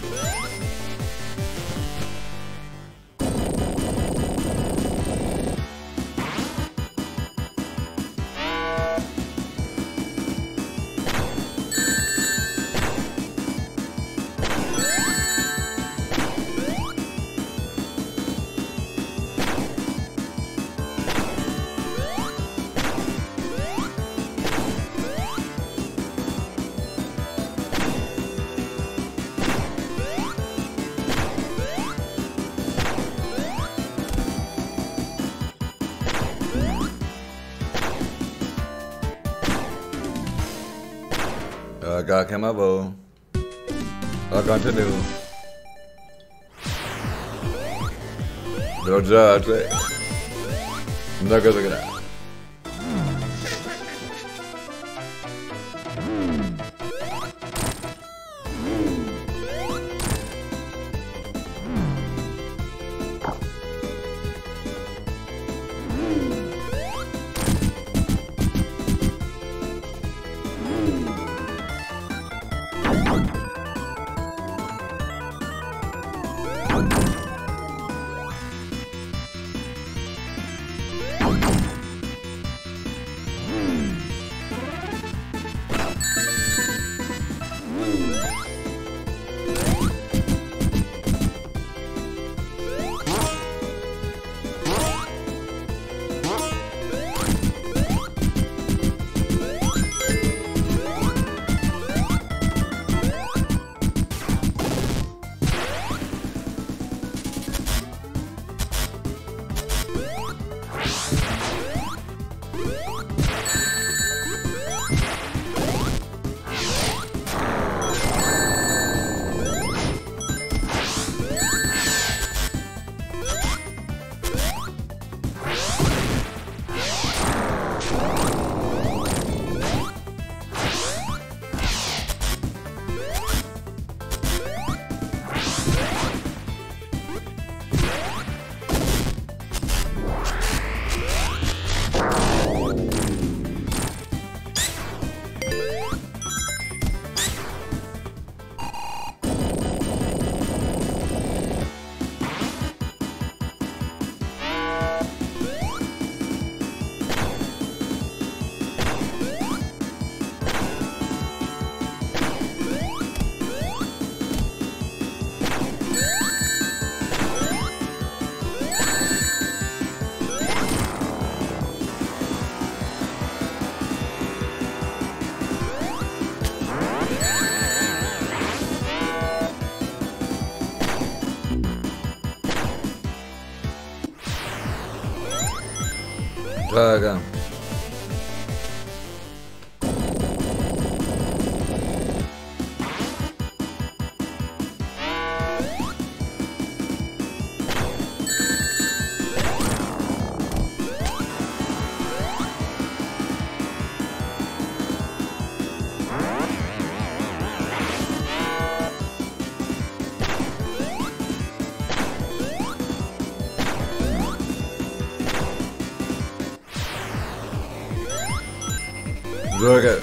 Uma boa. Agora continua. Dobrze, Droga.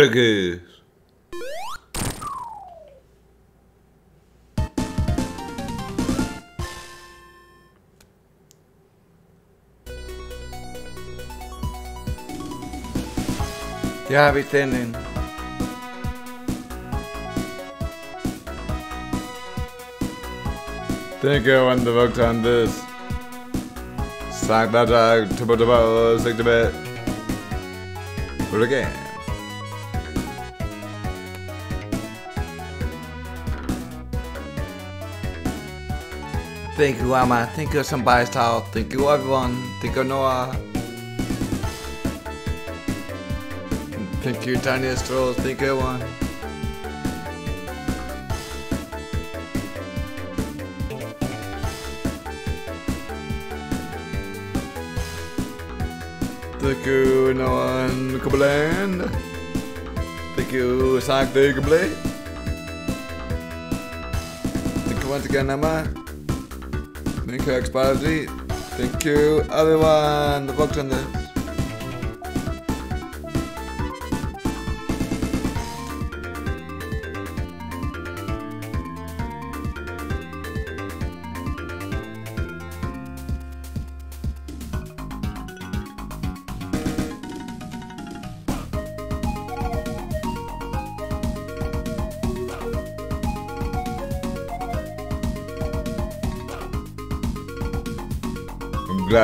Jiggies. Ja, vi tänder. Thank you, and the vote on this. Sack that drag, tibble tibble, stick to bit. But again. Thank you, Amma. Thank you, somebody's talk. Thank you, everyone. Thank you, Noah. Thank you, Tiny Astros. Thank you, everyone. Thank you, Noah Copeland. Thank you, Sak the Kublay. Thank you once again, Emma. Thank you, Exposity. Thank you, everyone. The folks on this.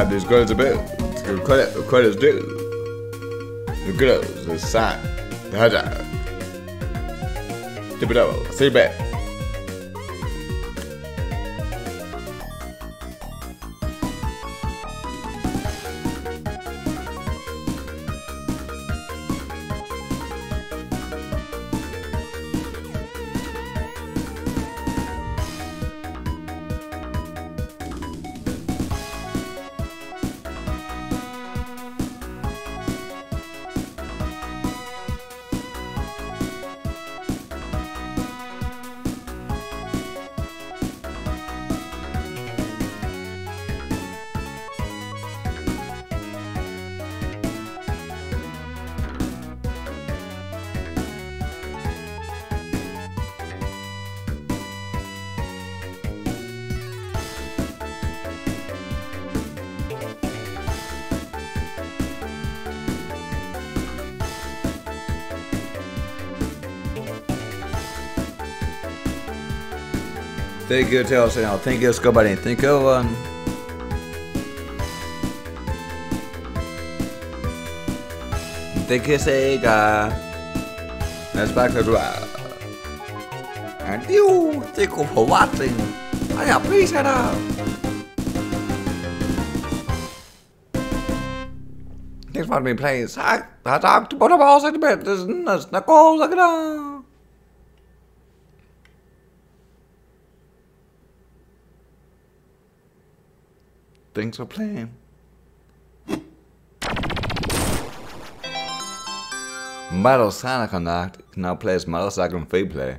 These girls built. Give credit credit's due. The girls, the sign, the dog. Tip it over, say back. Signal. Thank you, Scobuddy. Thank you, everyone. Thank you, Sega. Let's back to well. And you, thank you for watching. I appreciate it. Thanks for me playing. I talked about the balls like the bed. There's no that. Thanks for playing. Metal Sonic on that now plays Metal Sonic on free play.